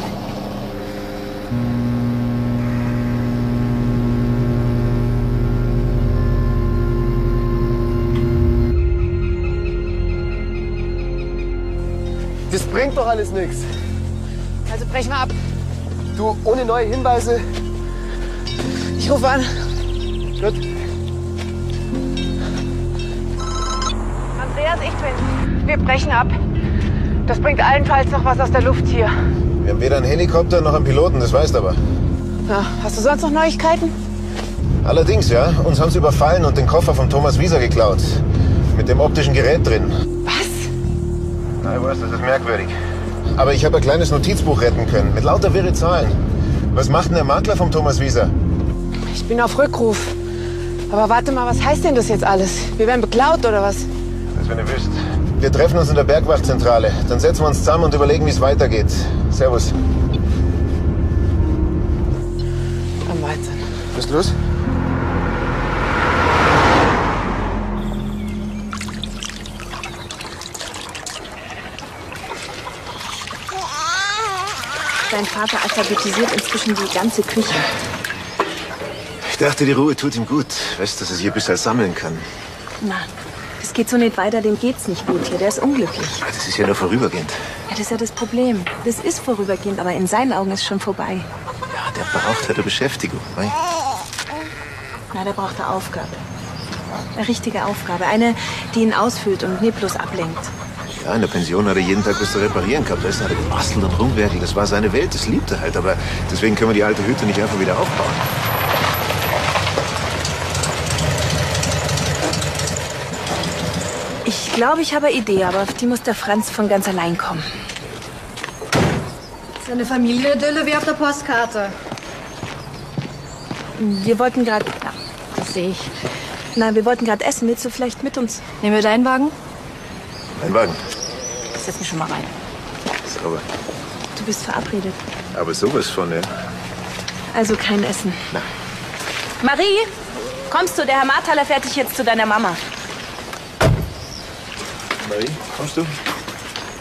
Das bringt doch alles nichts. Also brechen wir ab. Du, ohne neue Hinweise. Ich rufe an. Gut. Andreas, ich bin. Wir brechen ab. Das bringt allenfalls noch was aus der Luft hier. Wir haben weder einen Helikopter noch einen Piloten, das weißt du aber. Ja, hast du sonst noch Neuigkeiten? Allerdings, ja. Uns haben sie überfallen und den Koffer von Thomas Wieser geklaut. Mit dem optischen Gerät drin. Was? Na, ich weiß, das ist merkwürdig. Aber ich habe ein kleines Notizbuch retten können, mit lauter wirre Zahlen. Was macht denn der Makler vom Thomas Wieser? Ich bin auf Rückruf. Aber warte mal, was heißt denn das jetzt alles? Wir werden beklaut oder was? Das, wenn ihr wisst. Wir treffen uns in der Bergwachtzentrale. Dann setzen wir uns zusammen und überlegen, wie es weitergeht. Servus. Am Wahnsinn. Was ist los? Dein Vater alphabetisiert inzwischen die ganze Küche. Ich dachte, die Ruhe tut ihm gut. Weißt, dass er sich ein bisschen sammeln kann. Na, das geht so nicht weiter, dem geht's nicht gut hier. Der ist unglücklich. Ah, Das ist ja nur vorübergehend. Ja, das ist ja das Problem. Das ist vorübergehend, aber in seinen Augen ist schon vorbei. Ja, der braucht halt eine Beschäftigung. Mei. Na, der braucht eine Aufgabe. Eine richtige Aufgabe. Eine, die ihn ausfüllt und nicht bloß ablenkt. Ja, in der Pension hat er jeden Tag was zu reparieren gehabt. Da ist er gebastelt und rumwerkelt. Das war seine Welt, das liebte er halt. Aber deswegen können wir die alte Hütte nicht einfach wieder aufbauen. Ich glaube, ich habe eine Idee, aber auf die muss der Franz von ganz allein kommen. Das ist eine Familienidylle wie auf der Postkarte. Wir wollten gerade... Ja, das sehe ich. Na, wir wollten gerade essen. Willst du vielleicht mit uns? Nehmen wir deinen Wagen? Ein Wagen. Ich setz mich schon mal rein. Sauber. Du bist verabredet. Aber sowas von, ja. Also kein Essen. Nein. Marie, kommst du? Der Herr Marthaler fährt dich jetzt zu deiner Mama. Marie, kommst du?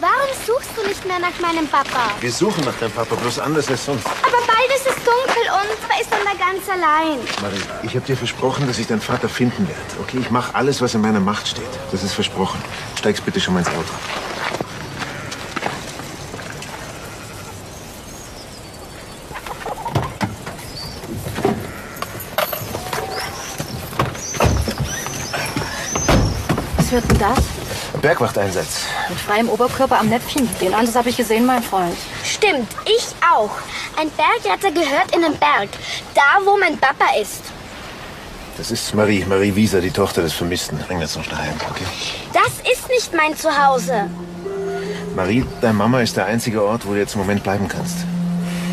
Warum suchst du nicht mehr nach meinem Papa? Wir suchen nach deinem Papa, bloß anders als sonst. Aber bald ist es dunkel und er ist dann da ganz allein. Marie, ich habe dir versprochen, dass ich deinen Vater finden werde. Okay, ich mache alles, was in meiner Macht steht. Das ist versprochen. Steigst bitte schon mal ins Auto. Was wird denn das? Bergwachteinsatz. Mit freiem Oberkörper am Näpfchen. Den Ansatz habe ich gesehen, mein Freund. Stimmt, ich auch. Ein Bergretter gehört in den Berg. Da, wo mein Papa ist. Das ist Marie, Marie Wieser, die Tochter des Vermissten. Bring das noch schnell heim, okay? Das ist nicht mein Zuhause. Marie, deine Mama ist der einzige Ort, wo du jetzt im Moment bleiben kannst.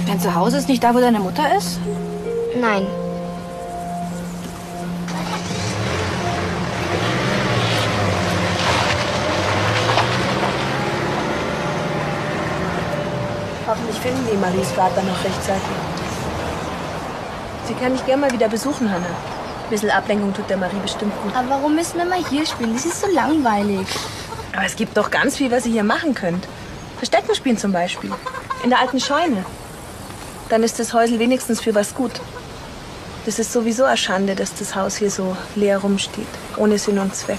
Dein Zuhause ist nicht da, wo deine Mutter ist? Nein. Finden die Maries Vater noch rechtzeitig. Sie kann dich gerne mal wieder besuchen, Hannah. Ein bisschen Ablenkung tut der Marie bestimmt gut. Aber warum müssen wir mal hier spielen? Das ist so langweilig. Aber es gibt doch ganz viel, was ihr hier machen könnt. Verstecken spielen zum Beispiel. In der alten Scheune. Dann ist das Häusel wenigstens für was gut. Das ist sowieso eine Schande, dass das Haus hier so leer rumsteht. Ohne Sinn und Zweck.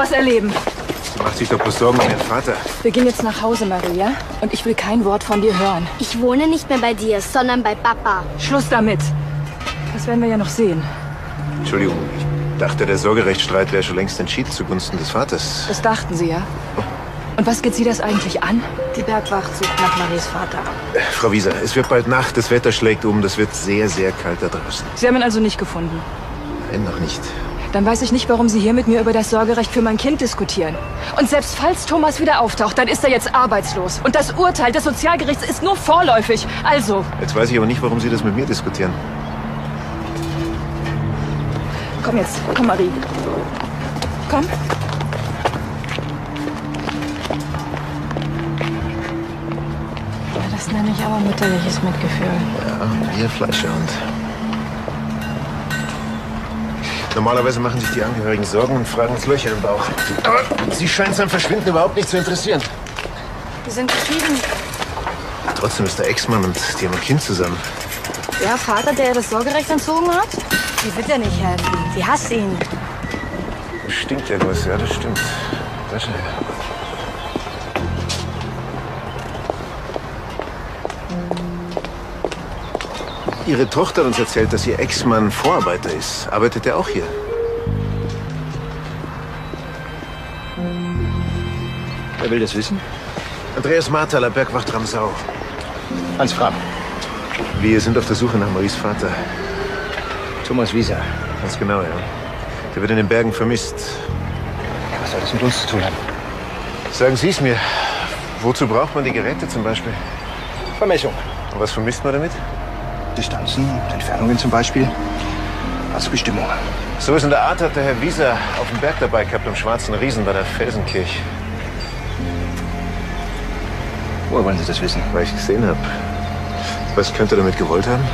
Was erleben. Sie macht sich doch bloß Sorgen um ihren Vater. Wir gehen jetzt nach Hause, Maria. Und ich will kein Wort von dir hören. Ich wohne nicht mehr bei dir, sondern bei Papa. Schluss damit. Das werden wir ja noch sehen. Entschuldigung, ich dachte, der Sorgerechtsstreit wäre schon längst entschieden zugunsten des Vaters. Das dachten sie ja. Und was geht sie das eigentlich an? Die Bergwacht sucht nach Maries Vater. Äh, Frau Wieser, es wird bald Nacht, das Wetter schlägt um, das wird sehr, sehr kalt da draußen. Sie haben ihn also nicht gefunden. Nein, noch nicht. Dann weiß ich nicht, warum Sie hier mit mir über das Sorgerecht für mein Kind diskutieren. Und selbst falls Thomas wieder auftaucht, dann ist er jetzt arbeitslos. Und das Urteil des Sozialgerichts ist nur vorläufig. Also, Jetzt weiß ich aber nicht, warum Sie das mit mir diskutieren. komm jetzt. Komm, Marie. Komm. Das nenne ich aber mütterliches Mitgefühl. Ja, Ihr Fleischhund. Normalerweise machen sich die Angehörigen Sorgen und fragen uns Löcher im Bauch. Aber sie scheint sein Verschwinden überhaupt nicht zu interessieren. Die sind geschieden. Trotzdem ist der Ex-Mann und die haben ein Kind zusammen. Der Vater, der ihr das Sorgerecht entzogen hat? Sie wird ja nicht helfen. Sie hasst ihn. Stinkt irgendwas, ja, das stimmt. Wäsche her. Ihre Tochter hat uns erzählt, dass ihr Ex-Mann Vorarbeiter ist. Arbeitet er auch hier? Wer will das wissen? Andreas Marthaler, Bergwacht Ramsau. Hans Frahm. Wir sind auf der Suche nach Maries Vater. Thomas Wieser. Ganz genau, ja. Der wird in den Bergen vermisst. Was soll das mit uns zu tun haben? Sagen Sie es mir. Wozu braucht man die Geräte zum Beispiel? Vermessung. Und was vermisst man damit? Distanzen, Entfernungen zum Beispiel. Als Bestimmung. So ist in der Art hat der Herr Wieser auf dem Berg dabei gehabt, am Schwarzen Riesen bei der Felsenkirche. Woher wollen Sie das wissen? Weil ich gesehen habe. Was könnte er damit gewollt haben?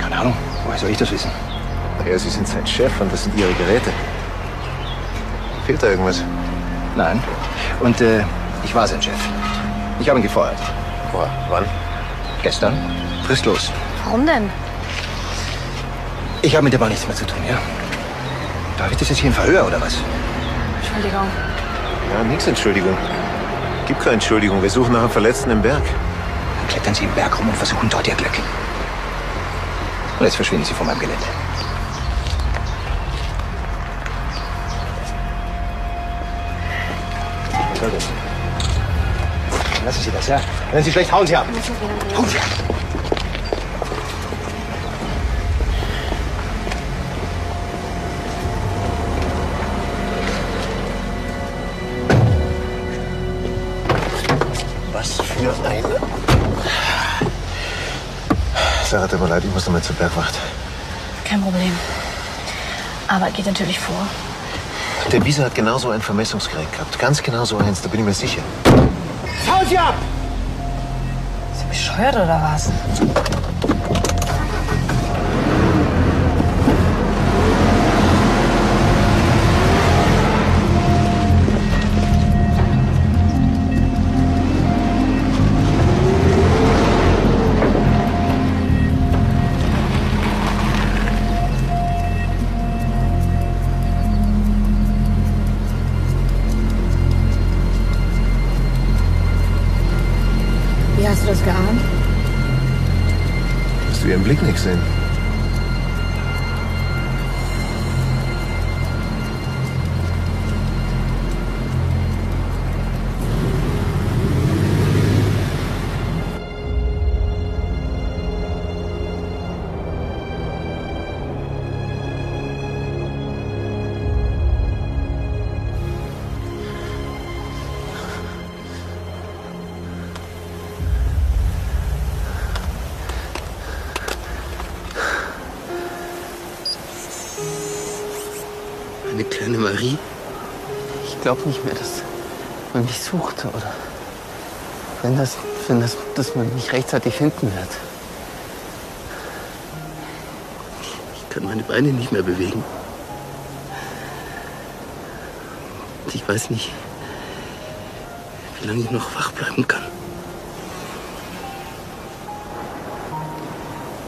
Keine Ahnung. Woher soll ich das wissen? Naja, Sie sind sein Chef und das sind Ihre Geräte. Fehlt da irgendwas? Nein. Und äh, ich war sein Chef. Ich habe ihn gefeuert. Boah, wann? Gestern. Riss. Warum denn? Ich habe mit der Bahn nichts mehr zu tun, ja? Darf ich das jetzt hier in Verhör, oder was? Entschuldigung. Ja, nichts Entschuldigung. Gibt keine Entschuldigung. Wir suchen nach einem Verletzten im Berg. Dann klettern Sie im Berg rum und versuchen dort Ihr Glück. Und jetzt verschwinden Sie von meinem Gelände. Lassen Sie das, ja? Wenn Sie schlecht, hauen Sie ab. Hauen Sie ab. Mir leid, ich muss noch mal zur Bergwacht. Kein Problem. Aber geht natürlich vor. Der Wieser hat genauso ein Vermessungsgerät gehabt. Ganz genau so eins, da bin ich mir sicher. Hauen Sie ab! Ist sie bescheuert oder was? Glaube nicht mehr, dass man mich sucht oder wenn das, wenn das, dass man mich rechtzeitig finden wird. Ich kann meine Beine nicht mehr bewegen. Ich weiß nicht, wie lange ich noch wach bleiben kann.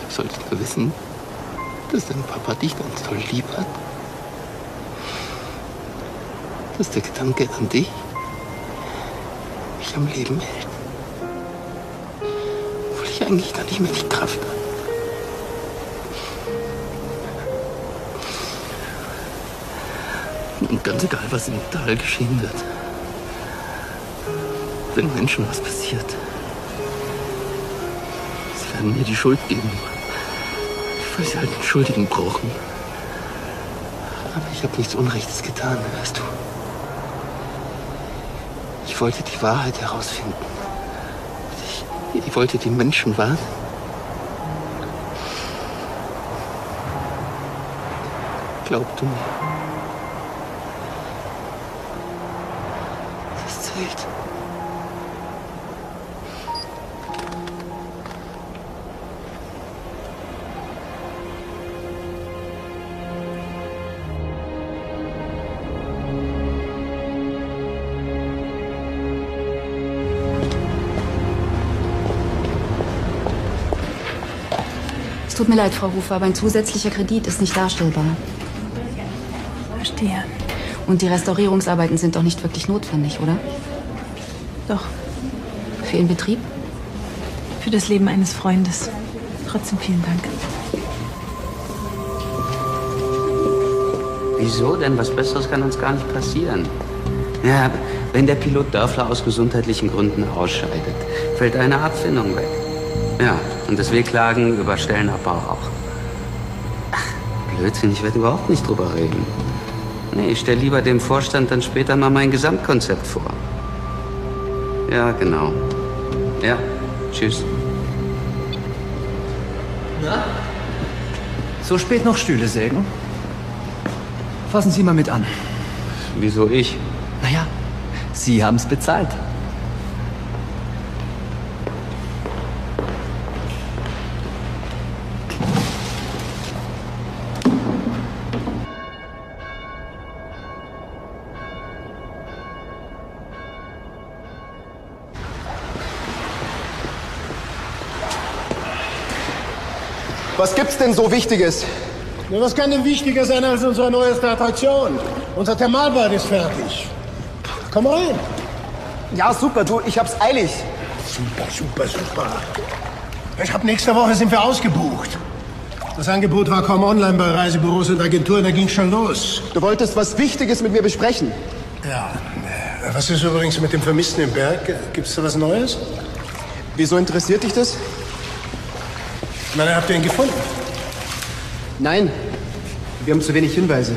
Du solltest nur wissen, dass dein Papa dich ganz toll lieb hat. Dass der Gedanke an dich mich am Leben hält. Obwohl ich eigentlich gar nicht mehr die Kraft habe. Und ganz egal, was im Tal geschehen wird. Wenn Menschen was passiert, sie werden mir die Schuld geben. Weil sie halt einen Schuldigen brauchen. Aber ich habe nichts Unrechtes getan, weißt du. Die Wahrheit herausfinden. Ich, ich wollte die Menschen warnen. Glaub du mir. Tut mir leid, Frau Hufer, aber ein zusätzlicher Kredit ist nicht darstellbar. Verstehe. Und die Restaurierungsarbeiten sind doch nicht wirklich notwendig, oder? Doch. Für Ihren Betrieb? Für das Leben eines Freundes. Trotzdem vielen Dank. Wieso denn? Was Besseres kann uns gar nicht passieren. Ja, wenn der Pilot Dörfler aus gesundheitlichen Gründen ausscheidet, fällt eine Abfindung weg. Ja, und das Wehklagen über Stellenabbau auch. Ach, Blödsinn, ich werde überhaupt nicht drüber reden. Nee, ich stelle lieber dem Vorstand dann später mal mein Gesamtkonzept vor. Ja, genau. Ja, tschüss. Na? So spät noch Stühle sägen? Fassen Sie mal mit an. Wieso ich? Naja, Sie haben es bezahlt. Was gibt's denn so Wichtiges? Ja, was kann denn wichtiger sein als unsere neueste Attraktion? Unser Thermalbad ist fertig. Komm rein. Ja, super, du, ich hab's eilig. Super, super, super. Ich hab nächste Woche sind wir ausgebucht. Das Angebot war kaum online bei Reisebüros und Agenturen, da ging's schon los. Du wolltest was Wichtiges mit mir besprechen. Ja, äh, Was ist übrigens mit dem Vermissten im Berg? Gibt's da was Neues? Wieso interessiert dich das? Ich meine, habt ihr ihn gefunden? Nein. Wir haben zu wenig Hinweise.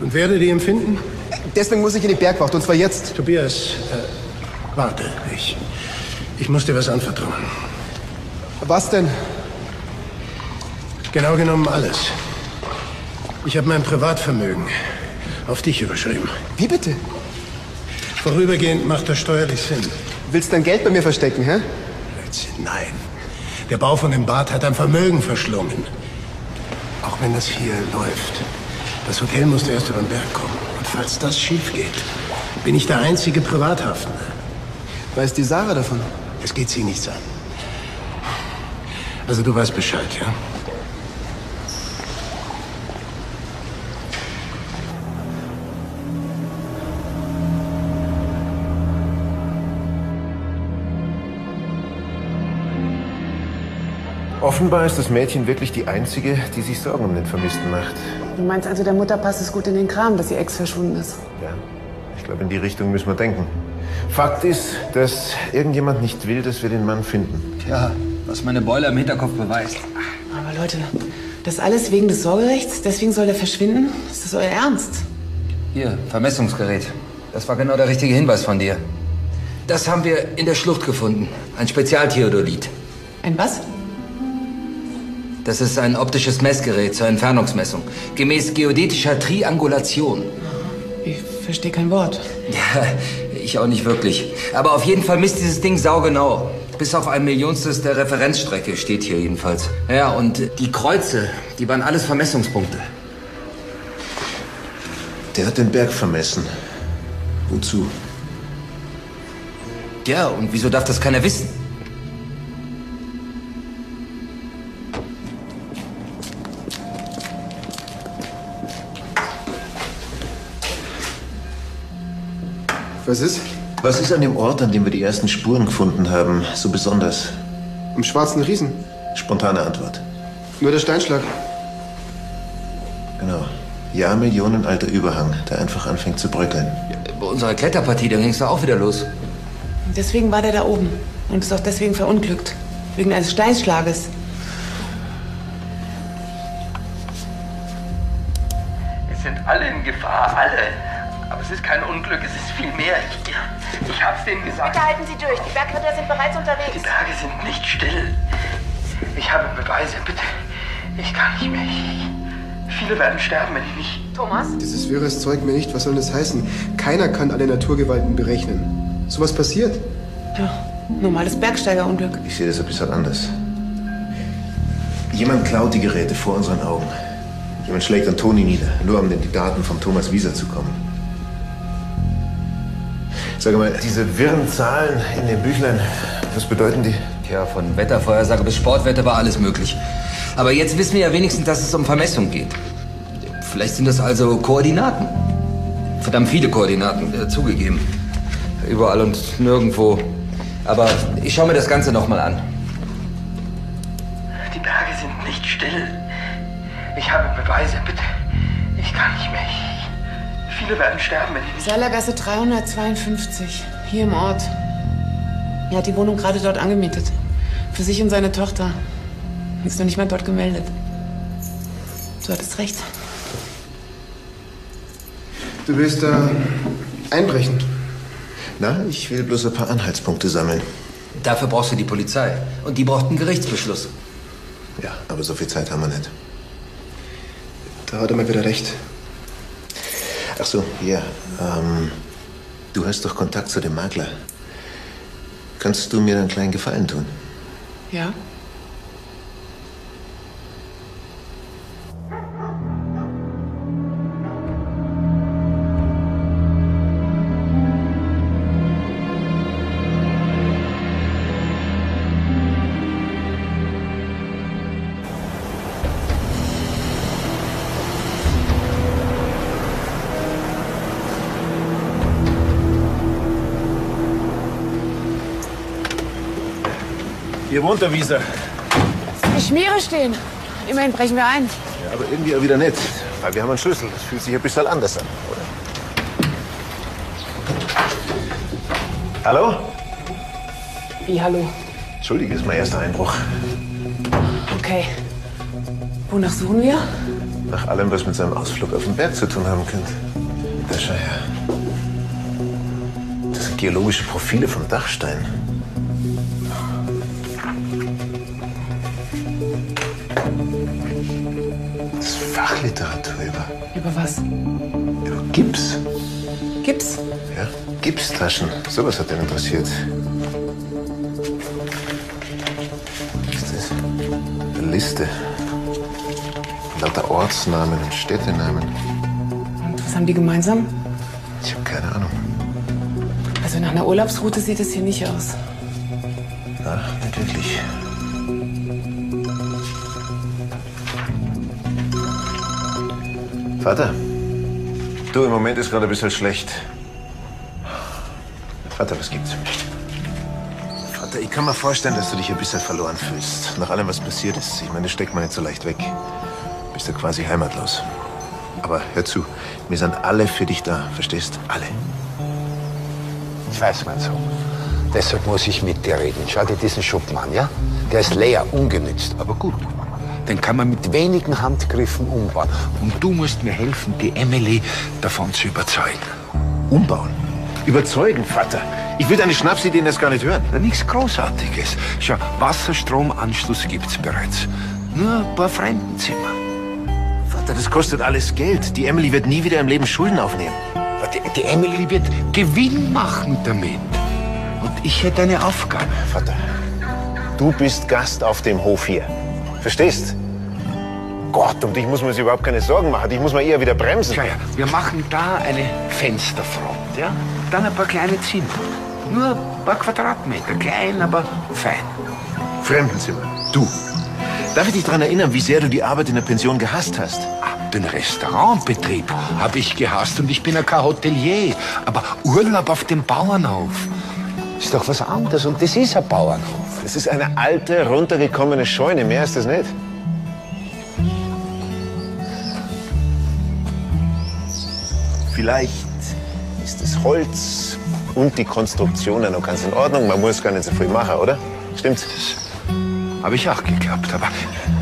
Und werdet ihr ihn finden? Deswegen muss ich in die Bergwacht, und zwar jetzt. Tobias, äh, warte. Ich, ich muss dir was anvertrauen. Was denn? Genau genommen alles. Ich habe mein Privatvermögen auf dich überschrieben. Wie bitte? Vorübergehend macht das steuerlich Sinn. Willst dein Geld bei mir verstecken, hä? Blödsinn, nein. Der Bau von dem Bad hat ein Vermögen verschlungen. Auch wenn das hier läuft. Das Hotel musste erst über den Berg kommen. Und falls das schief geht, bin ich der einzige Privathaftende. Weiß die Sarah davon? Es geht sie nichts an. Also du weißt Bescheid, ja? Offenbar ist das Mädchen wirklich die Einzige, die sich Sorgen um den Vermissten macht. Du meinst also, der Mutter passt es gut in den Kram, dass ihr Ex verschwunden ist? Ja, ich glaube, in die Richtung müssen wir denken. Fakt ist, dass irgendjemand nicht will, dass wir den Mann finden. Tja, was meine Beule im Hinterkopf beweist. Aber Leute, das alles wegen des Sorgerechts? Deswegen soll er verschwinden? Ist das euer Ernst? Hier, Vermessungsgerät. Das war genau der richtige Hinweis von dir. Das haben wir in der Schlucht gefunden. Ein Spezialtheodolit. Ein was? Das ist ein optisches Messgerät zur Entfernungsmessung. Gemäß geodätischer Triangulation. Ich verstehe kein Wort. Ja, ich auch nicht wirklich. Aber auf jeden Fall misst dieses Ding saugenau. Bis auf ein Millionstes der Referenzstrecke steht hier jedenfalls. Ja, und die Kreuze, die waren alles Vermessungspunkte. Der hat den Berg vermessen. Wozu? Ja, und wieso darf das keiner wissen? Was ist? Was ist an dem Ort, an dem wir die ersten Spuren gefunden haben, so besonders? Im Schwarzen Riesen. Spontane Antwort. Nur der Steinschlag. Genau. Jahrmillionenalter Überhang, der einfach anfängt zu bröckeln. Bei unserer Kletterpartie, da ging es auch wieder los. Deswegen war der da oben. Und ist auch deswegen verunglückt. Wegen eines Steinschlages. Es sind alle in Gefahr, alle. Es ist kein Unglück, es ist viel mehr. Ich, ich hab's denen gesagt. Bitte halten Sie durch. Die Bergritter sind bereits Die unterwegs. Berge sind nicht still. Ich habe Beweise, bitte. Ich kann nicht mehr. Ich, viele werden sterben, wenn ich nicht. Thomas? Dieses wirres Zeug mir nicht. Was soll das heißen? Keiner kann alle Naturgewalten berechnen. Sowas passiert. Ja, normales Bergsteigerunglück. Ich sehe das ein bisschen anders. Jemand klaut die Geräte vor unseren Augen. Jemand schlägt an Toni nieder, nur um in die Daten von Thomas Wieser zu kommen. Sag mal, diese wirren Zahlen in den Büchlein, was bedeuten die? Tja, von Wettervorhersage bis Sportwetter war alles möglich. Aber jetzt wissen wir ja wenigstens, dass es um Vermessung geht. Vielleicht sind das also Koordinaten. Verdammt viele Koordinaten, äh, zugegeben. Überall und nirgendwo. Aber ich schaue mir das Ganze nochmal an. Die Berge sind nicht still. Ich habe Beweise, bitte. Ich kann nicht mehr. Viele werden sterben. Seilergasse 352, hier im Ort. Er hat die Wohnung gerade dort angemietet. Für sich und seine Tochter. Ist noch nicht mal dort gemeldet. Du hattest recht. Du willst da einbrechen? Na, ich will bloß ein paar Anhaltspunkte sammeln. Dafür brauchst du die Polizei. Und die braucht einen Gerichtsbeschluss. Ja, aber so viel Zeit haben wir nicht. Da hat er mal wieder recht. Ach so, ja. Ähm, du hast doch Kontakt zu dem Makler. Kannst du mir einen kleinen Gefallen tun? Ja? Hier wohnt der Wieser. Die Schmiere stehen. Immerhin brechen wir ein. Ja, aber irgendwie auch wieder nicht. Weil wir haben einen Schlüssel. Das fühlt sich ein bisschen anders an, oder? Hallo? Wie, hallo? Entschuldige, ist mein erster Einbruch. Okay. Wonach suchen wir? Nach allem, was mit seinem Ausflug auf den Berg zu tun haben könnte. Da schau her. Das sind geologische Profile vom Dachstein. Fachliteratur über, Über was? über Gips. Gips? Ja, Gipstaschen. Sowas hat ihn interessiert. Was ist das? Eine Liste. Lauter Ortsnamen und Städtenamen. Und was haben die gemeinsam? Ich habe keine Ahnung. Also nach einer Urlaubsroute sieht es hier nicht aus. Ach, nicht wirklich. Vater, du, im Moment ist gerade ein bisschen schlecht. Vater, was gibt's? Vater, ich kann mir vorstellen, dass du dich ein bisschen verloren fühlst. Nach allem, was passiert ist. Ich meine, das steckt man nicht so leicht weg. Bist du quasi heimatlos. Aber hör zu, wir sind alle für dich da, verstehst? Alle. Ich weiß, mein Sohn. Deshalb muss ich mit dir reden. Schau dir diesen Schuppen an, ja? Der ist leer, ungenützt, aber gut. Den kann man mit wenigen Handgriffen umbauen. Und du musst mir helfen, die Emily davon zu überzeugen. Umbauen? Überzeugen, Vater? Ich will deine Schnapsideen erst gar nicht hören. Na, nichts Großartiges. Schau, Wasserstromanschluss gibt's bereits. Nur ein paar Fremdenzimmer. Vater, das kostet alles Geld. Die Emily wird nie wieder im Leben Schulden aufnehmen. Die, die Emily wird Gewinn machen damit. Und ich hätte eine Aufgabe. Vater, du bist Gast auf dem Hof hier. Verstehst? Gott, um dich muss man sich überhaupt keine Sorgen machen. Dich muss man eher wieder bremsen. Schau her, wir machen da eine Fensterfront, ja? Dann ein paar kleine Zimmer. Nur ein paar Quadratmeter. Klein, aber fein. Fremdenzimmer. Du. Darf ich dich daran erinnern, wie sehr du die Arbeit in der Pension gehasst hast? Den Restaurantbetrieb habe ich gehasst und ich bin ja kein Hotelier. Aber Urlaub auf dem Bauernhof ist doch was anderes und das ist ein Bauernhof. Das ist eine alte, runtergekommene Scheune. Mehr ist das nicht. Vielleicht ist das Holz und die Konstruktion ja noch ganz in Ordnung. Man muss gar nicht so viel machen, oder? Stimmt's? Habe ich auch geglaubt, aber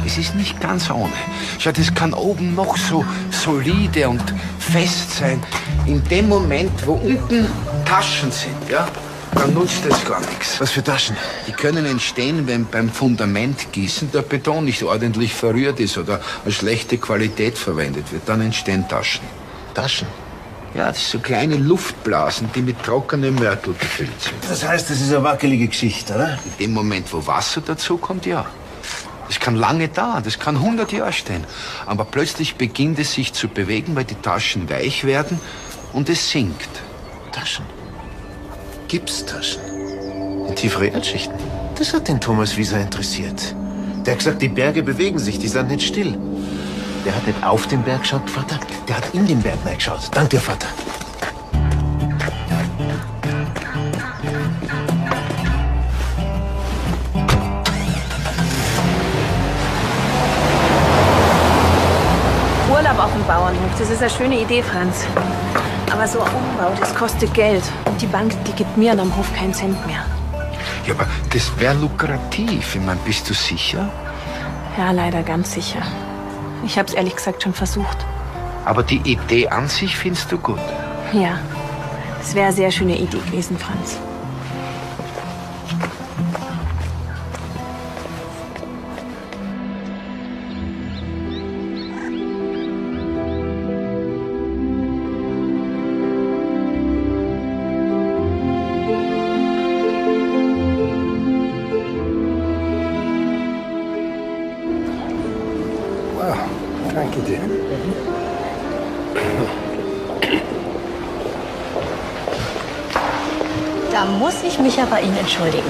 es ist nicht ganz ohne. Schau, das kann oben noch so solide und fest sein. In dem Moment, wo unten Taschen sind, ja, dann nutzt das gar nichts. Was für Taschen? Die können entstehen, wenn beim Fundamentgießen der Beton nicht ordentlich verrührt ist oder eine schlechte Qualität verwendet wird. Dann entstehen Taschen. Taschen? Ja, das sind so kleine Luftblasen, die mit trockenem Mörtel gefüllt sind. Das heißt, das ist eine wackelige Geschichte, oder? In dem Moment, wo Wasser dazukommt, ja. Das kann lange dauern, das kann 100 Jahre stehen. Aber plötzlich beginnt es sich zu bewegen, weil die Taschen weich werden und es sinkt. Taschen? Gipstaschen? In tiefere Erdschichten? Das hat den Thomas Wieser interessiert. Der hat gesagt, die Berge bewegen sich, die sind nicht still. Der hat nicht auf den Berg geschaut, Vater. Der hat in den Berg geschaut. Dank dir, Vater. Bauernhof, das ist eine schöne Idee, Franz. Aber so ein Umbau, das kostet Geld. Und die Bank, die gibt mir an am Hof keinen Cent mehr. Ja, aber das wäre lukrativ. Ich meine, bist du sicher? Ja, leider ganz sicher. Ich hab's ehrlich gesagt schon versucht. Aber die Idee an sich findest du gut. Ja, das wäre eine sehr schöne Idee gewesen, Franz. Da muss ich mich ja bei Ihnen entschuldigen.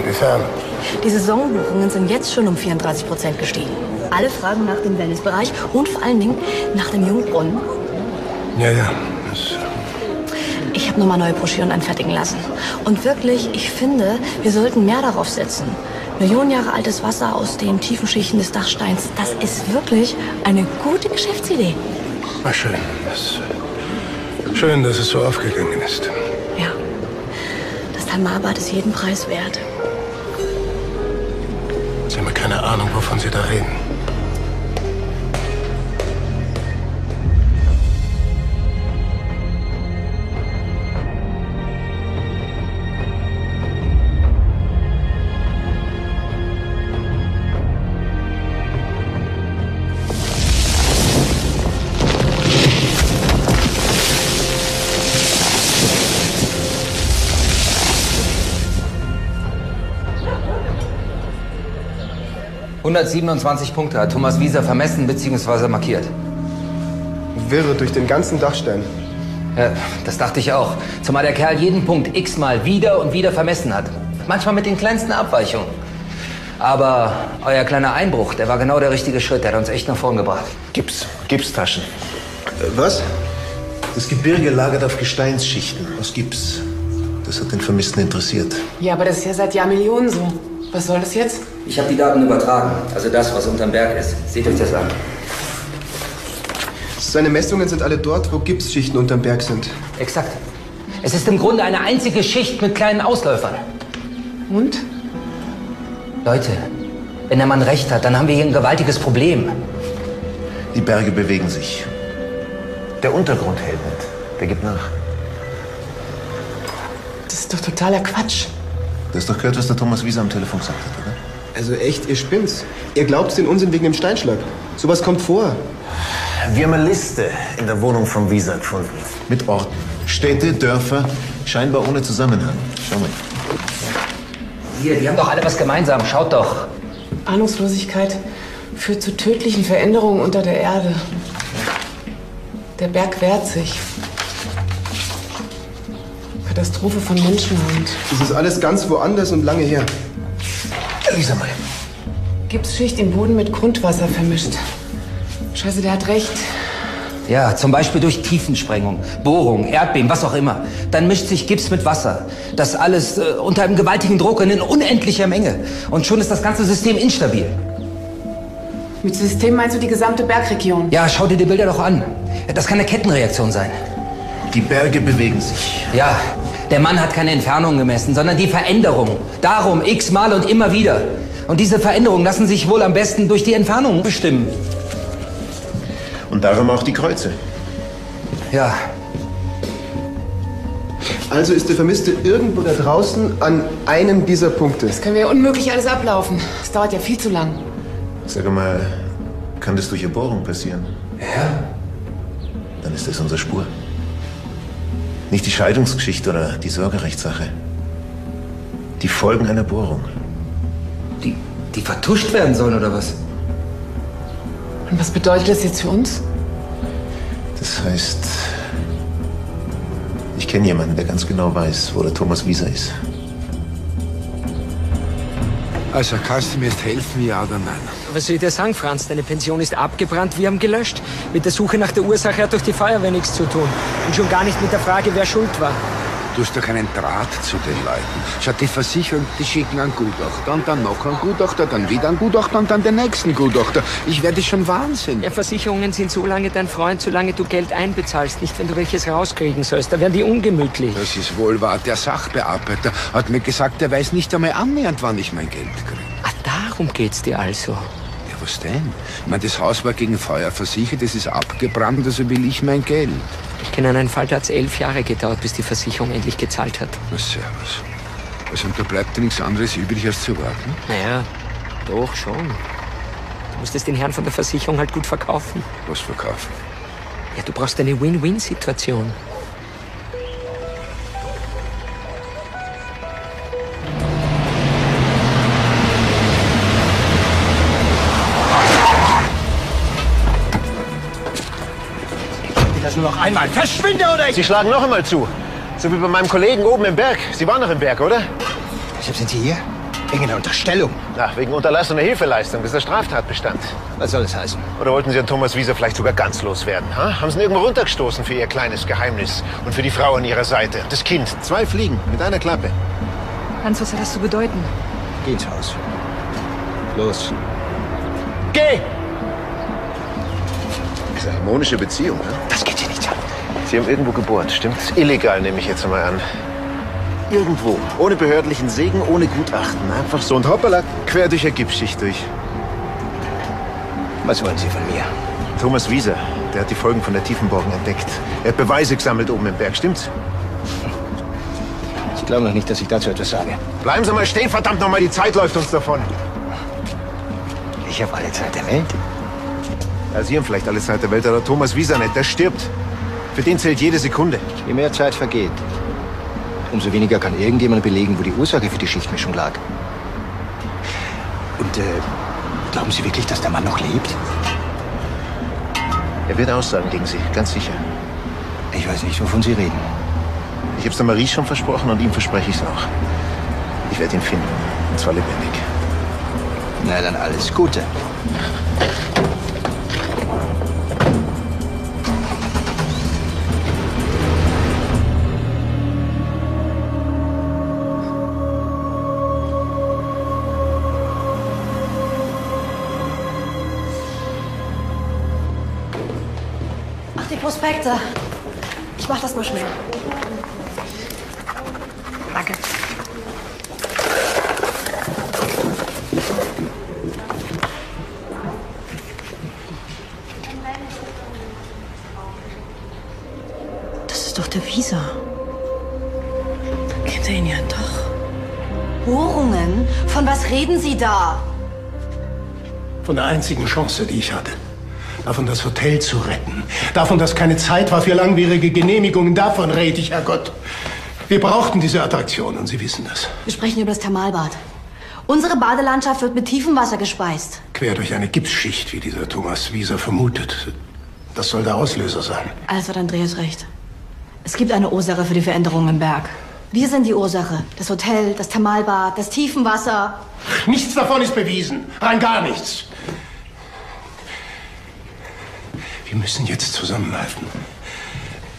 Inwiefern? Die Saisonbuchungen sind jetzt schon um 34 Prozent gestiegen. Alle fragen nach dem Wellnessbereich und vor allen Dingen nach dem Jungbrunnen. Ja, ja. Das, Ich habe nochmal neue Broschüren anfertigen lassen. Und wirklich, ich finde, wir sollten mehr darauf setzen. Millionen Jahre altes Wasser aus den tiefen Schichten des Dachsteins, das ist wirklich eine gute Geschäftsidee. war schön. Das, schön, dass es so aufgegangen ist. Ja. Marbad es jeden Preis wert. Sie haben keine Ahnung, wovon Sie da reden. ...127 Punkte hat Thomas Wieser vermessen bzw. markiert. Wirre durch den ganzen Dachstein. Ja, das dachte ich auch. Zumal der Kerl jeden Punkt x-mal wieder und wieder vermessen hat. Manchmal mit den kleinsten Abweichungen. Aber euer kleiner Einbruch, der war genau der richtige Schritt. Der hat uns echt nach vorn gebracht. Gips, Gipstaschen. Äh, was? Das Gebirge lagert auf Gesteinsschichten aus Gips. Das hat den Vermissten interessiert. Ja, aber das ist ja seit Jahrmillionen so. Was soll das jetzt? Ich habe die Daten übertragen. Also das, was unterm Berg ist. Seht euch das an. Seine Messungen sind alle dort, wo Gipsschichten unterm Berg sind. Exakt. Es ist im Grunde eine einzige Schicht mit kleinen Ausläufern. Und? Leute, wenn der Mann recht hat, dann haben wir hier ein gewaltiges Problem. Die Berge bewegen sich. Der Untergrund hält nicht. Der gibt nach. Das ist doch totaler Quatsch. Du hast doch gehört, was der Thomas Wieser am Telefon gesagt hat, oder? Also echt, ihr spinnt's. Ihr glaubt den Unsinn wegen dem Steinschlag. Sowas kommt vor. Wir haben eine Liste in der Wohnung von Wieser gefunden. Mit Orten. Städte, Dörfer, scheinbar ohne Zusammenhang. Schau mal. Hier, die haben doch alle was gemeinsam. Schaut doch. Ahnungslosigkeit führt zu tödlichen Veränderungen unter der Erde. Der Berg wehrt sich. Katastrophe von Menschenhand. Das ist alles ganz woanders und lange her. Lisa mal. Gipsschicht im Boden mit Grundwasser vermischt. Scheiße, der hat recht. Ja, zum Beispiel durch Tiefensprengung, Bohrung, Erdbeben, was auch immer. Dann mischt sich Gips mit Wasser. Das alles äh, unter einem gewaltigen Druck und in unendlicher Menge. Und schon ist das ganze System instabil. Mit System meinst du die gesamte Bergregion? Ja, schau dir die Bilder doch an. Das kann eine Kettenreaktion sein. Die Berge bewegen sich. Ja, der Mann hat keine Entfernung gemessen, sondern die Veränderung. Darum x-mal und immer wieder. Und diese Veränderungen lassen sich wohl am besten durch die Entfernung bestimmen. Und darum auch die Kreuze. Ja. Also ist der Vermisste irgendwo da draußen an einem dieser Punkte. Das können wir ja unmöglich alles ablaufen. Das dauert ja viel zu lang. Sag mal, kann das durch eine Bohrung passieren? Ja. Dann ist das unsere Spur. Nicht die Scheidungsgeschichte oder die Sorgerechtssache. Die Folgen einer Bohrung. Die, die vertuscht werden sollen, oder was? Und was bedeutet das jetzt für uns? Das heißt, ich kenne jemanden, der ganz genau weiß, wo der Thomas Wieser ist. Also kannst du mir jetzt helfen, ja oder nein? Was soll ich dir sagen, Franz? Deine Pension ist abgebrannt, wir haben gelöscht. Mit der Suche nach der Ursache hat durch die Feuerwehr nichts zu tun. Und schon gar nicht mit der Frage, wer schuld war. Du hast doch keinen Draht zu den Leuten. Schau, die Versicherung, die schicken einen Gutachter und dann noch einen Gutachter, dann wieder einen Gutachter und dann den nächsten Gutachter. Ich werde schon Wahnsinn. Ja, Versicherungen sind so lange dein Freund, solange du Geld einbezahlst, nicht wenn du welches rauskriegen sollst. Da werden die ungemütlich. Das ist wohl wahr. Der Sachbearbeiter hat mir gesagt, er weiß nicht einmal annähernd, wann ich mein Geld kriege. Ah, darum geht's dir also. Ja, was denn? Ich meine, das Haus war gegen Feuer versichert, es ist abgebrannt, also will ich mein Geld. Ich kenne einen Fall, da hat es elf Jahre gedauert, bis die Versicherung endlich gezahlt hat. Na, servus. Also, und da bleibt dir nichts anderes übrig, als zu warten. Naja, doch schon. Du musst es den Herrn von der Versicherung halt gut verkaufen. Was verkaufen? Ja, du brauchst eine Win-Win-Situation. Nur noch einmal. Verschwinde oder ich... Sie schlagen noch einmal zu. So wie bei meinem Kollegen oben im Berg. Sie waren noch im Berg, oder? Deshalb sind Sie hier? Wegen einer Unterstellung. Na, wegen unterlassener Hilfeleistung. Das ist der Straftatbestand. Was soll das heißen? Oder wollten Sie an Thomas Wieser vielleicht sogar ganz loswerden? Ha? Haben Sie ihn irgendwo runtergestoßen für Ihr kleines Geheimnis? Und für die Frau an Ihrer Seite? Das Kind. Zwei Fliegen mit einer Klappe. Hans, was hat das zu bedeuten? Geh ins Haus. Los. Geh! Das ist eine harmonische Beziehung, ne? Das geht. Sie haben irgendwo gebohrt, stimmt's? Illegal, nehme ich jetzt mal an. Irgendwo. Ohne behördlichen Segen, ohne Gutachten. Einfach so und hoppala, quer durch eine Gipsschicht durch. Was wollen Sie von mir? Thomas Wieser, der hat die Folgen von der Tiefenborgen entdeckt. Er hat Beweise gesammelt oben im Berg, stimmt's? Sie glauben doch nicht, dass ich dazu etwas sage. Bleiben Sie mal stehen, verdammt nochmal, die Zeit läuft uns davon. Ich habe alle Zeit der Welt. Ja, Sie haben vielleicht alle Zeit der Welt, aber Thomas Wieser nicht, der stirbt. Für den zählt jede Sekunde. Je mehr Zeit vergeht, umso weniger kann irgendjemand belegen, wo die Ursache für die Schichtmischung lag. Und äh, glauben Sie wirklich, dass der Mann noch lebt? Er wird aussagen gegen Sie, ganz sicher. Ich weiß nicht, wovon Sie reden. Ich hab's der Marie schon versprochen und ihm verspreche ich's auch. Ich werde ihn finden. Und zwar lebendig. Na dann alles Gute. Prospekte. Ich mach das mal schnell. Danke. Das ist doch der Visa. Kennt er ihn ja doch. Bohrungen? Von was reden Sie da? Von der einzigen Chance, die ich hatte. Davon, das Hotel zu retten. Davon, dass keine Zeit war für langwierige Genehmigungen. Davon rede ich, Herrgott. Wir brauchten diese Attraktion und Sie wissen das. Wir sprechen über das Thermalbad. Unsere Badelandschaft wird mit tiefem Wasser gespeist. Quer durch eine Gipsschicht, wie dieser Thomas Wieser vermutet. Das soll der Auslöser sein. Also hat Andreas recht. Es gibt eine Ursache für die Veränderungen im Berg. Wir sind die Ursache. Das Hotel, das Thermalbad, das Tiefenwasser. Nichts davon ist bewiesen. Rein gar nichts. Wir müssen jetzt zusammenhalten.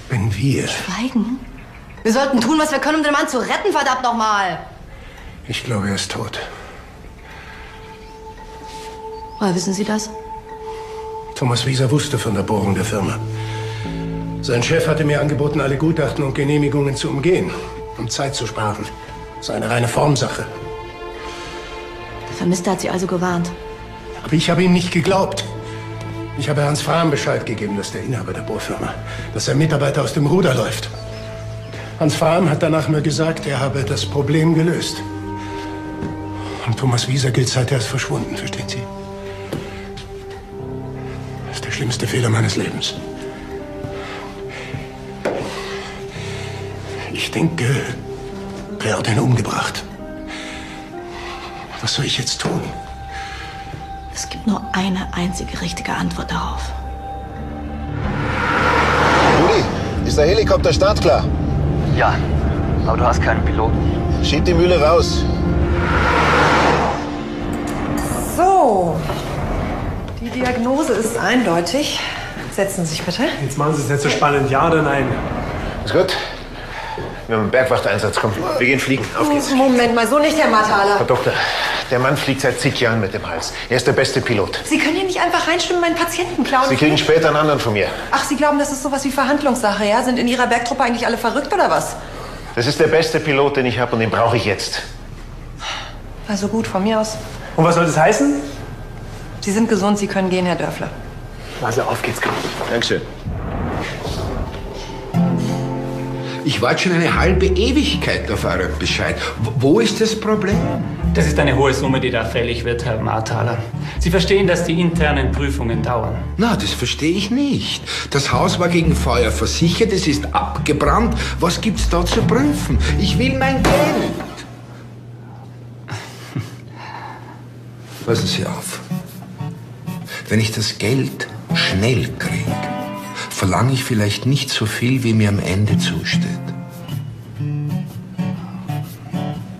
Wenn wir... Schweigen? Wir sollten tun, was wir können, um den Mann zu retten, verdammt nochmal. Ich glaube, er ist tot. Woher wissen Sie das? Thomas Wieser wusste von der Bohrung der Firma. Sein Chef hatte mir angeboten, alle Gutachten und Genehmigungen zu umgehen, um Zeit zu sparen. Das ist eine reine Formsache. Der Vermisste hat Sie also gewarnt. Aber ich habe ihm nicht geglaubt. Ich habe Hans Frahm Bescheid gegeben, dass der Inhaber der Bohrfirma, dass sein Mitarbeiter aus dem Ruder läuft. Hans Frahm hat danach mir gesagt, er habe das Problem gelöst. Und Thomas Wieser gilt seither als verschwunden, verstehen Sie? Das ist der schlimmste Fehler meines Lebens. Ich denke, er hat ihn umgebracht. Was soll ich jetzt tun? Es gibt nur eine einzige richtige Antwort darauf. Rudi, ist der Helikopter startklar? Ja, aber du hast keinen Piloten. Schieb die Mühle raus. So. Die Diagnose ist eindeutig. Setzen Sie sich bitte. Jetzt machen Sie es nicht so spannend. Ja oder nein? Ist gut. Wir haben einen Bergwachteinsatz. Komm, wir gehen fliegen. Auf geht's. Moment mal, so nicht, Herr Marthaler. Frau Doktor, der Mann fliegt seit zig Jahren mit dem Hals. Er ist der beste Pilot. Sie können hier nicht einfach reinstimmen, meinen Patienten klauen. Sie kriegen später einen anderen von mir. Ach, Sie glauben, das ist sowas wie Verhandlungssache, ja? Sind in Ihrer Bergtruppe eigentlich alle verrückt oder was? Das ist der beste Pilot, den ich habe und den brauche ich jetzt. Also gut, von mir aus. Und was soll das heißen? Sie sind gesund, Sie können gehen, Herr Dörfler. Also auf geht's, komm. Dankeschön. Ich warte schon eine halbe Ewigkeit auf euren Bescheid. Wo- ist das Problem? Das ist eine hohe Summe, die da fällig wird, Herr Marthaler. Sie verstehen, dass die internen Prüfungen dauern. Na, das verstehe ich nicht. Das Haus war gegen Feuer versichert, es ist abgebrannt. Was gibt's da zu prüfen? Ich will mein Geld. Passen Sie auf. Wenn ich das Geld schnell kriege, verlange ich vielleicht nicht so viel, wie mir am Ende zusteht.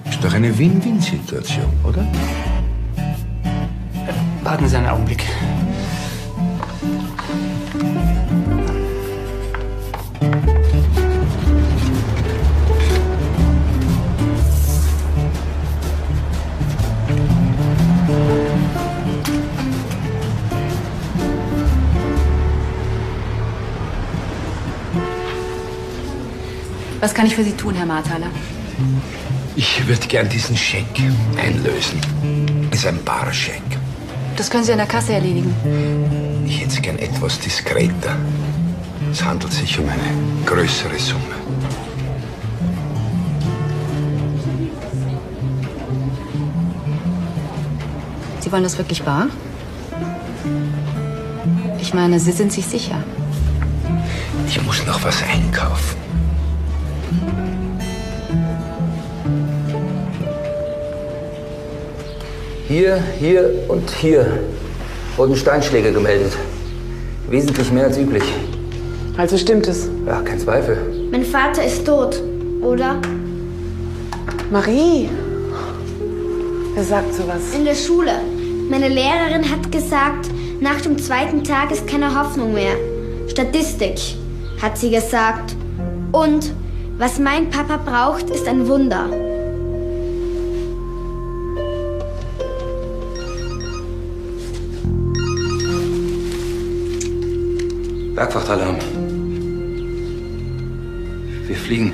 Ist doch eine Win-Win-Situation, oder? Warten Sie einen Augenblick. Was kann ich für Sie tun, Herr Marthaler? Ich würde gern diesen Scheck einlösen. Ist ein Barscheck. Das können Sie an der Kasse erledigen. Ich hätte es gern etwas diskreter. Es handelt sich um eine größere Summe. Sie wollen das wirklich bar? Ich meine, Sie sind sich sicher. Ich muss noch was einkaufen. Hier, hier und hier wurden Steinschläge gemeldet. Wesentlich mehr als üblich. Also stimmt es. Ja, kein Zweifel. Mein Vater ist tot, oder? Marie. Wer sagt sowas? In der Schule. Meine Lehrerin hat gesagt, nach dem zweiten Tag ist keine Hoffnung mehr. Statistik, hat sie gesagt. Und was mein Papa braucht, ist ein Wunder. Bergwachtalarm. Wir fliegen.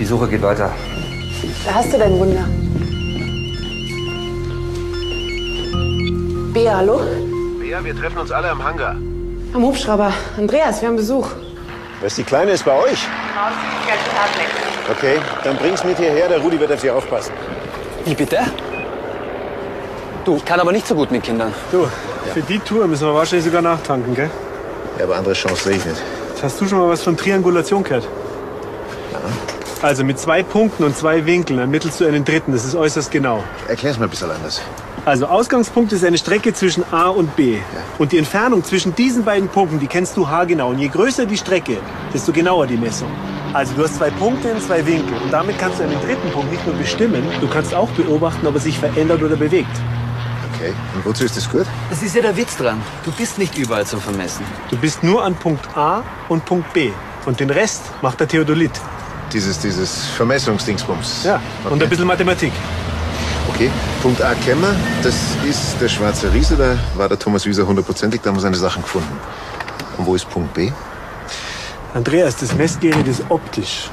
Die Suche geht weiter. Da hast du dein Wunder. Bea, hallo? Bea, wir treffen uns alle am Hangar. Am Hubschrauber. Andreas, wir haben Besuch. Was, die Kleine ist bei euch? Okay, dann bring's mit hierher, der Rudi wird auf sie aufpassen. Wie bitte? Du, ich kann aber nicht so gut mit Kindern. Du, für die Tour müssen wir wahrscheinlich sogar nachtanken, gell? Ja, aber andere Chance sehe ich nicht. Hast du schon mal was von Triangulation gehört? Also mit zwei Punkten und zwei Winkeln ermittelst du einen dritten. Das ist äußerst genau. Erklär's mir ein bisschen anders. Also Ausgangspunkt ist eine Strecke zwischen A und B. Und die Entfernung zwischen diesen beiden Punkten, die kennst du haargenau. Und je größer die Strecke, desto genauer die Messung. Also du hast zwei Punkte und zwei Winkel. Und damit kannst du einen dritten Punkt nicht nur bestimmen, du kannst auch beobachten, ob er sich verändert oder bewegt. Okay, und wozu ist das gut? Das ist ja der Witz dran. Du bist nicht überall zum Vermessen. Du bist nur an Punkt A und Punkt B. Und den Rest macht der Theodolit. Dieses, dieses Vermessungsdingsbums. Ja, und ein bisschen Mathematik. Okay, Punkt A kennen wir. Das ist der Schwarze Riese. Da war der Thomas Wieser hundertprozentig. Da haben wir seine Sachen gefunden. Und wo ist Punkt B? Andreas, das Messgerät ist optisch.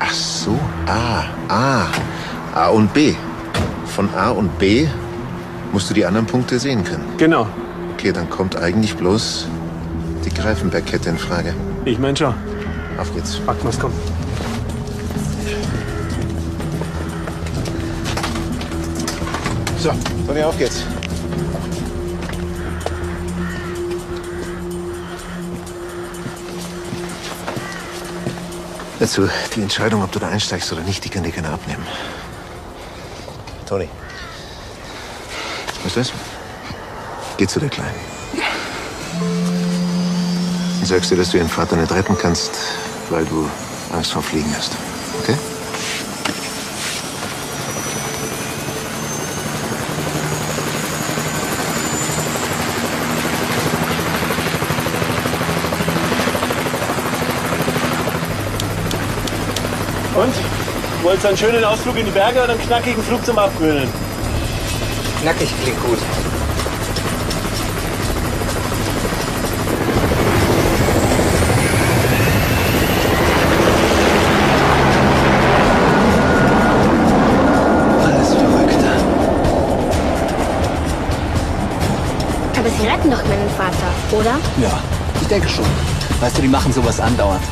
Ach so, A, A. A und B. Von A und B musst du die anderen Punkte sehen können. Genau. Okay, dann kommt eigentlich bloß die Greifenbergkette in Frage. Ich mein schon. Auf geht's. Packen wir's, komm. So, Sonja, auf geht's. Dazu, die Entscheidung, ob du da einsteigst oder nicht, die kann dir keiner abnehmen. Toni. Weißt du was? Geh zu der Kleinen. Und sagst dir, dass du ihren Vater nicht retten kannst, weil du Angst vor Fliegen hast. Okay? Und? Wolltest du einen schönen Ausflug in die Berge oder einen knackigen Flug zum Abgewöhnen? Knackig klingt gut. Alles verrückter. Aber sie retten doch meinen Vater, oder? Ja, ich denke schon. Weißt du, die machen sowas andauernd.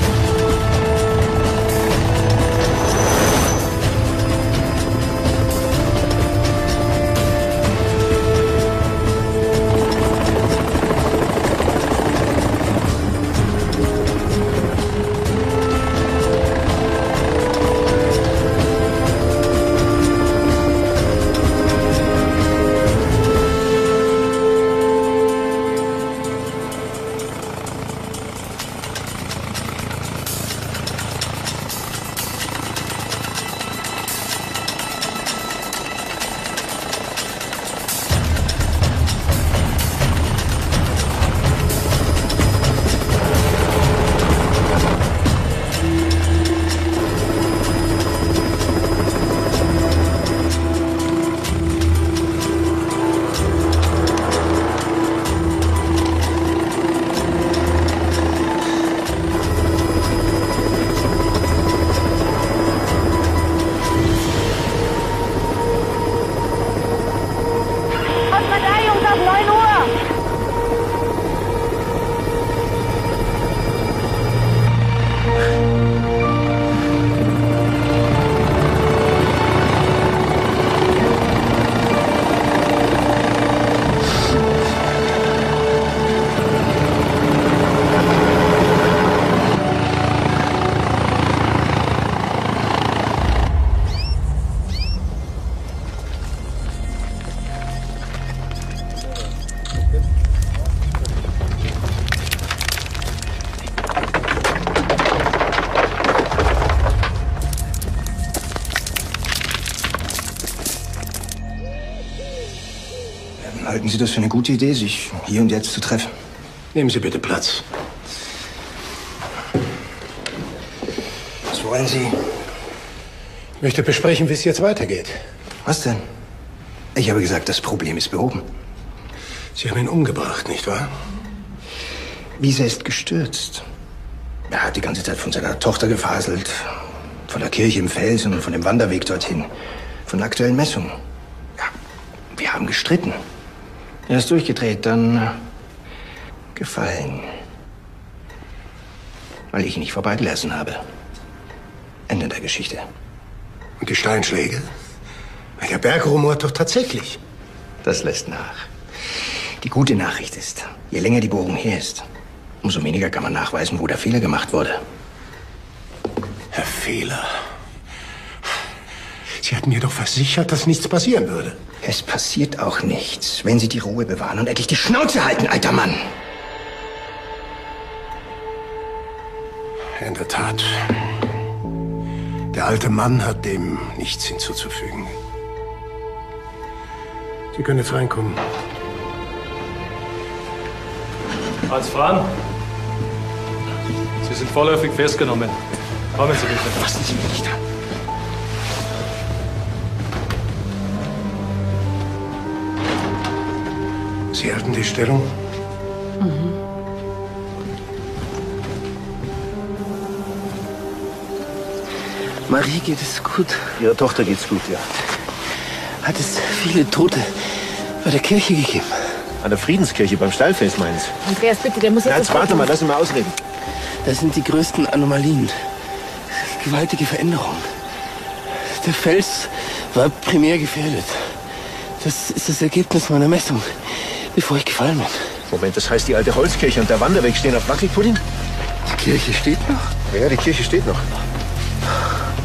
Sie das für eine gute Idee, sich hier und jetzt zu treffen? Nehmen Sie bitte Platz. Was wollen Sie? Ich möchte besprechen, wie es jetzt weitergeht. Was denn? Ich habe gesagt, das Problem ist behoben. Sie haben ihn umgebracht, nicht wahr? Lisa ist gestürzt. Er hat die ganze Zeit von seiner Tochter gefaselt. Von der Kirche im Felsen und von dem Wanderweg dorthin. Von der aktuellen Messung. Ja, wir haben gestritten. Er ist durchgedreht, dann äh, gefallen. Weil ich ihn nicht vorbeigelassen habe. Ende der Geschichte. Und die Steinschläge? Der Berg rumort doch tatsächlich. Das lässt nach. Die gute Nachricht ist, je länger die Bohrung her ist, umso weniger kann man nachweisen, wo der Fehler gemacht wurde. Herr Fehler. Sie hatten mir doch versichert, dass nichts passieren würde. Es passiert auch nichts, wenn Sie die Ruhe bewahren und endlich die Schnauze halten, alter Mann. In der Tat. Der alte Mann hat dem nichts hinzuzufügen. Sie können jetzt reinkommen. Hans Fran, Sie sind vorläufig festgenommen. Kommen Sie bitte. Fassen Sie mich nicht an. Sie halten die Stellung? Marie geht es gut. Ihrer Tochter geht's gut, ja. Hat es viele Tote bei der Kirche gegeben? An der Friedenskirche beim Stallfest, meins. Andreas, bitte, der muss Na, jetzt... jetzt warte mal, lass ihn mal ausreden. Das sind die größten Anomalien. Gewaltige Veränderungen. Der Fels war primär gefährdet. Das ist das Ergebnis meiner Messung, bevor ich gefallen bin. Moment, das heißt, die alte Holzkirche und der Wanderweg stehen auf Wackelpudding? Die Kirche steht noch? Ja, die Kirche steht noch.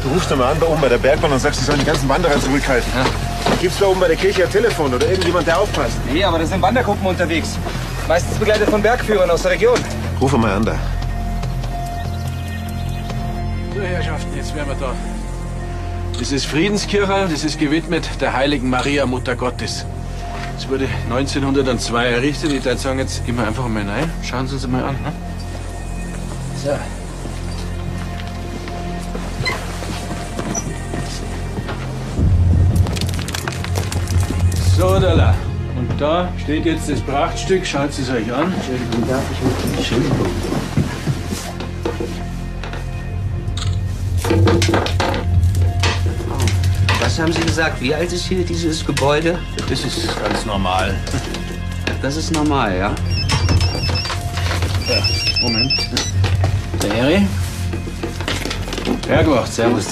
Du rufst doch mal an bei oben bei der Bergbahn und sagst, sie sollen die ganzen Wanderer zurückhalten. Ja. Gibt's da oben bei der Kirche ein Telefon oder irgendjemand, der aufpasst? Nee, aber da sind Wandergruppen unterwegs. Meistens begleitet von Bergführern aus der Region. Ruf mal an da. So, Herrschaften, jetzt wären wir da. Das ist Friedenskirche, das ist gewidmet der heiligen Maria, Mutter Gottes. Es wurde 1902 errichtet. Ich würde sagen, jetzt gehen wir einfach mal rein. Schauen Sie uns mal an. Ne? So. So, Dalla. Und da steht jetzt das Prachtstück. Schaut es euch an. Entschuldigung, darf ich Entschuldigung. Was haben Sie gesagt? Wie alt ist hier dieses Gebäude? Das ist ganz normal. Das ist normal, ja? Ja, Moment. Der Harry? Bergwacht, servus.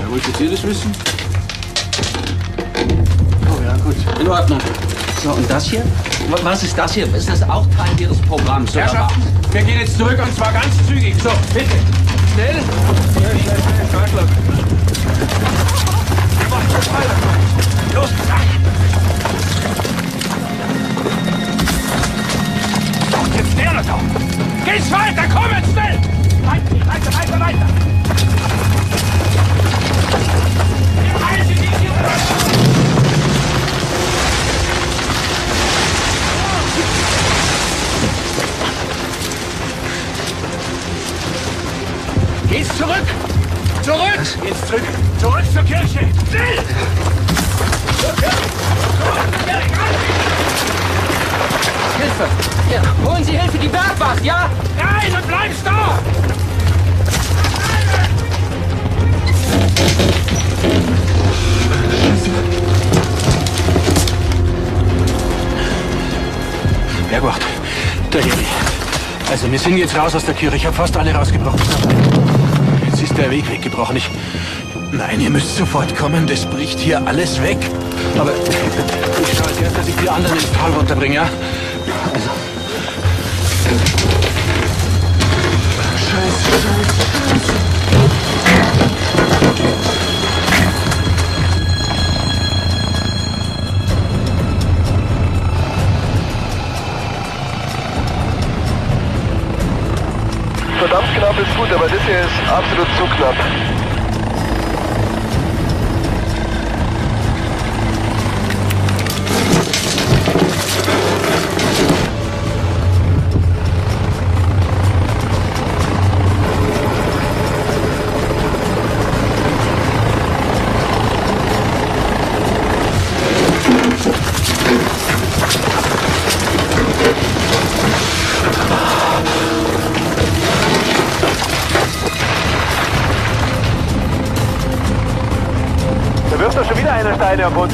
Ja, wolltet ihr das wissen? Oh ja, gut. In Ordnung. So, und das hier? Wa- Was ist das hier? Ist das auch Teil Ihres Programms? Herrschaften, wir gehen jetzt zurück und zwar ganz zügig. So, bitte. Schnell. Schnell, schnell, schnell. Fahrschlag. Los, Jetzt näher doch. Geht's weiter, komm jetzt schnell. Weiter, weiter, weiter, weiter. Geht's zurück! Zurück! Geht's zurück! Zurück zur Kirche! Kirche! Hilfe! Ja, holen Sie Hilfe, die Bergwacht, ja? Nein, du bleibst da! Bergwacht, der Harry. Also, wir sind jetzt raus aus der Kirche. Ich habe fast alle rausgebrochen. Der Weg weggebrochen. Ich. Nein, ihr müsst sofort kommen. Das bricht hier alles weg. Aber ich schaue jetzt erst, dass ich die anderen ins Tal runterbringe, ja? Also. Scheiße, Scheiße. Gut, aber das hier ist absolut zu knapp.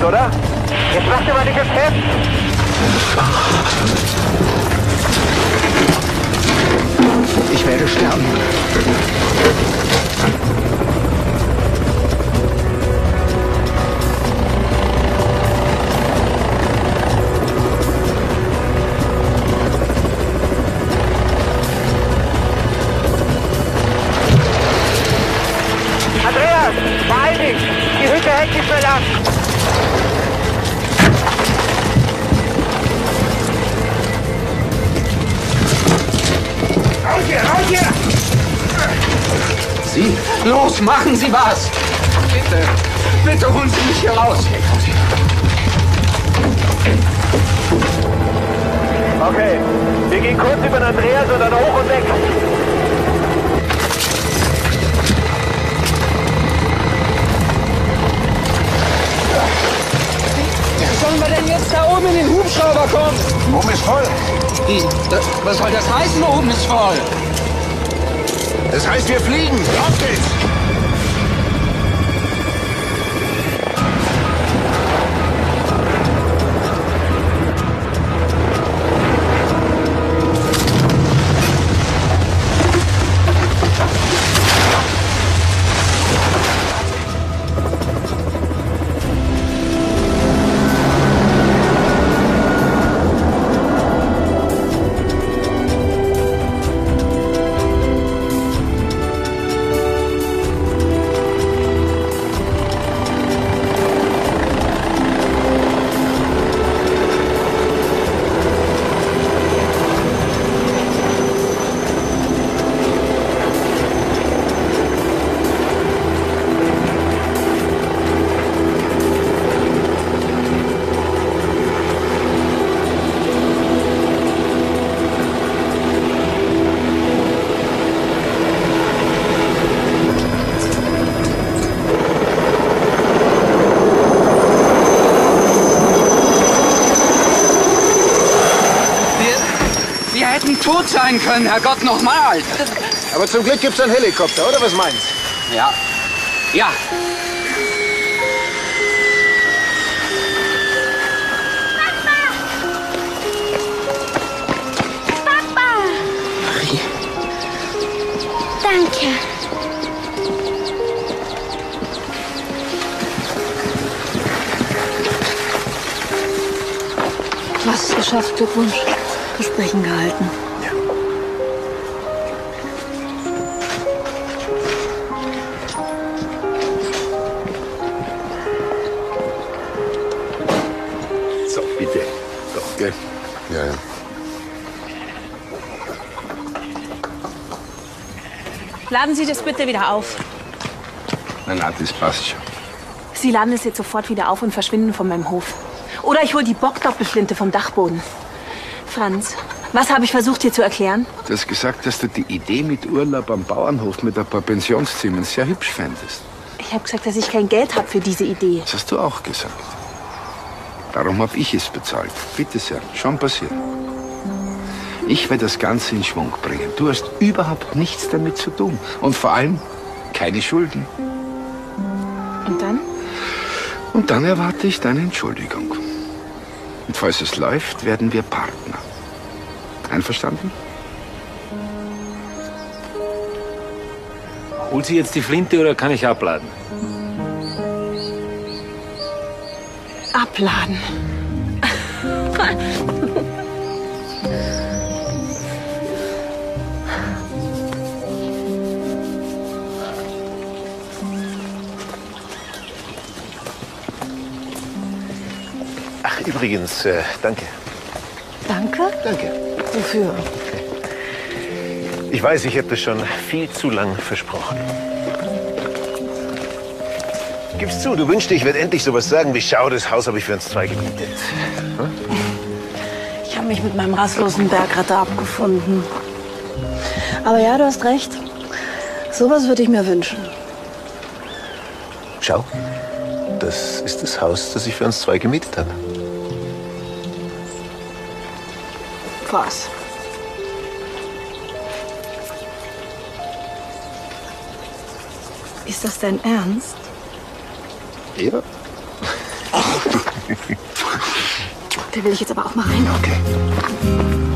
emisora? Was! Bitte, bitte holen Sie mich hier raus! Okay, wir gehen kurz über den Andreas und dann hoch und weg. Sollen wir denn jetzt da oben in den Hubschrauber kommen? Oben ist voll. Wie? Das, was soll das heißen, oben ist voll? Das heißt, wir fliegen. Auf geht's. Tot sein können, Herrgott, nochmal! Aber zum Glück gibt's einen Helikopter, oder was meinst Ja. Ja. Papa! Marie. Danke. Du hast es geschafft. Glückwunsch. Versprechen gehalten. So, bitte. So, gell? Ja, ja. Laden Sie das bitte wieder auf. Na, na, das passt schon. Sie laden es jetzt sofort wieder auf und verschwinden von meinem Hof. Oder ich hole die Bockdoppelflinte vom Dachboden. Franz, was habe ich versucht dir zu erklären? Du hast gesagt, dass du die Idee mit Urlaub am Bauernhof mit ein paar Pensionszimmern sehr hübsch fändest. Ich habe gesagt, dass ich kein Geld habe für diese Idee. Das hast du auch gesagt. Darum habe ich es bezahlt. Bitte sehr, schon passiert. Ich werde das Ganze in Schwung bringen. Du hast überhaupt nichts damit zu tun. Und vor allem keine Schulden. Und dann? Und dann erwarte ich deine Entschuldigung. Und falls es läuft, werden wir Partner. Einverstanden? Holt sie jetzt die Flinte oder kann ich abladen? Abladen. Ach, übrigens, äh, danke. Danke? Danke. Wofür? Ich weiß, ich habe das schon viel zu lang versprochen. Gib's zu, du wünschst, ich werde endlich sowas sagen wie Schau, das Haus habe ich für uns zwei gemietet. Hm? Ich habe mich mit meinem rastlosen Bergretter abgefunden. Aber ja, du hast recht. Sowas würde ich mir wünschen. Schau, das ist das Haus, das ich für uns zwei gemietet habe. Was? Ist das dein Ernst? Ja, Da will ich jetzt aber auch mal rein. Okay.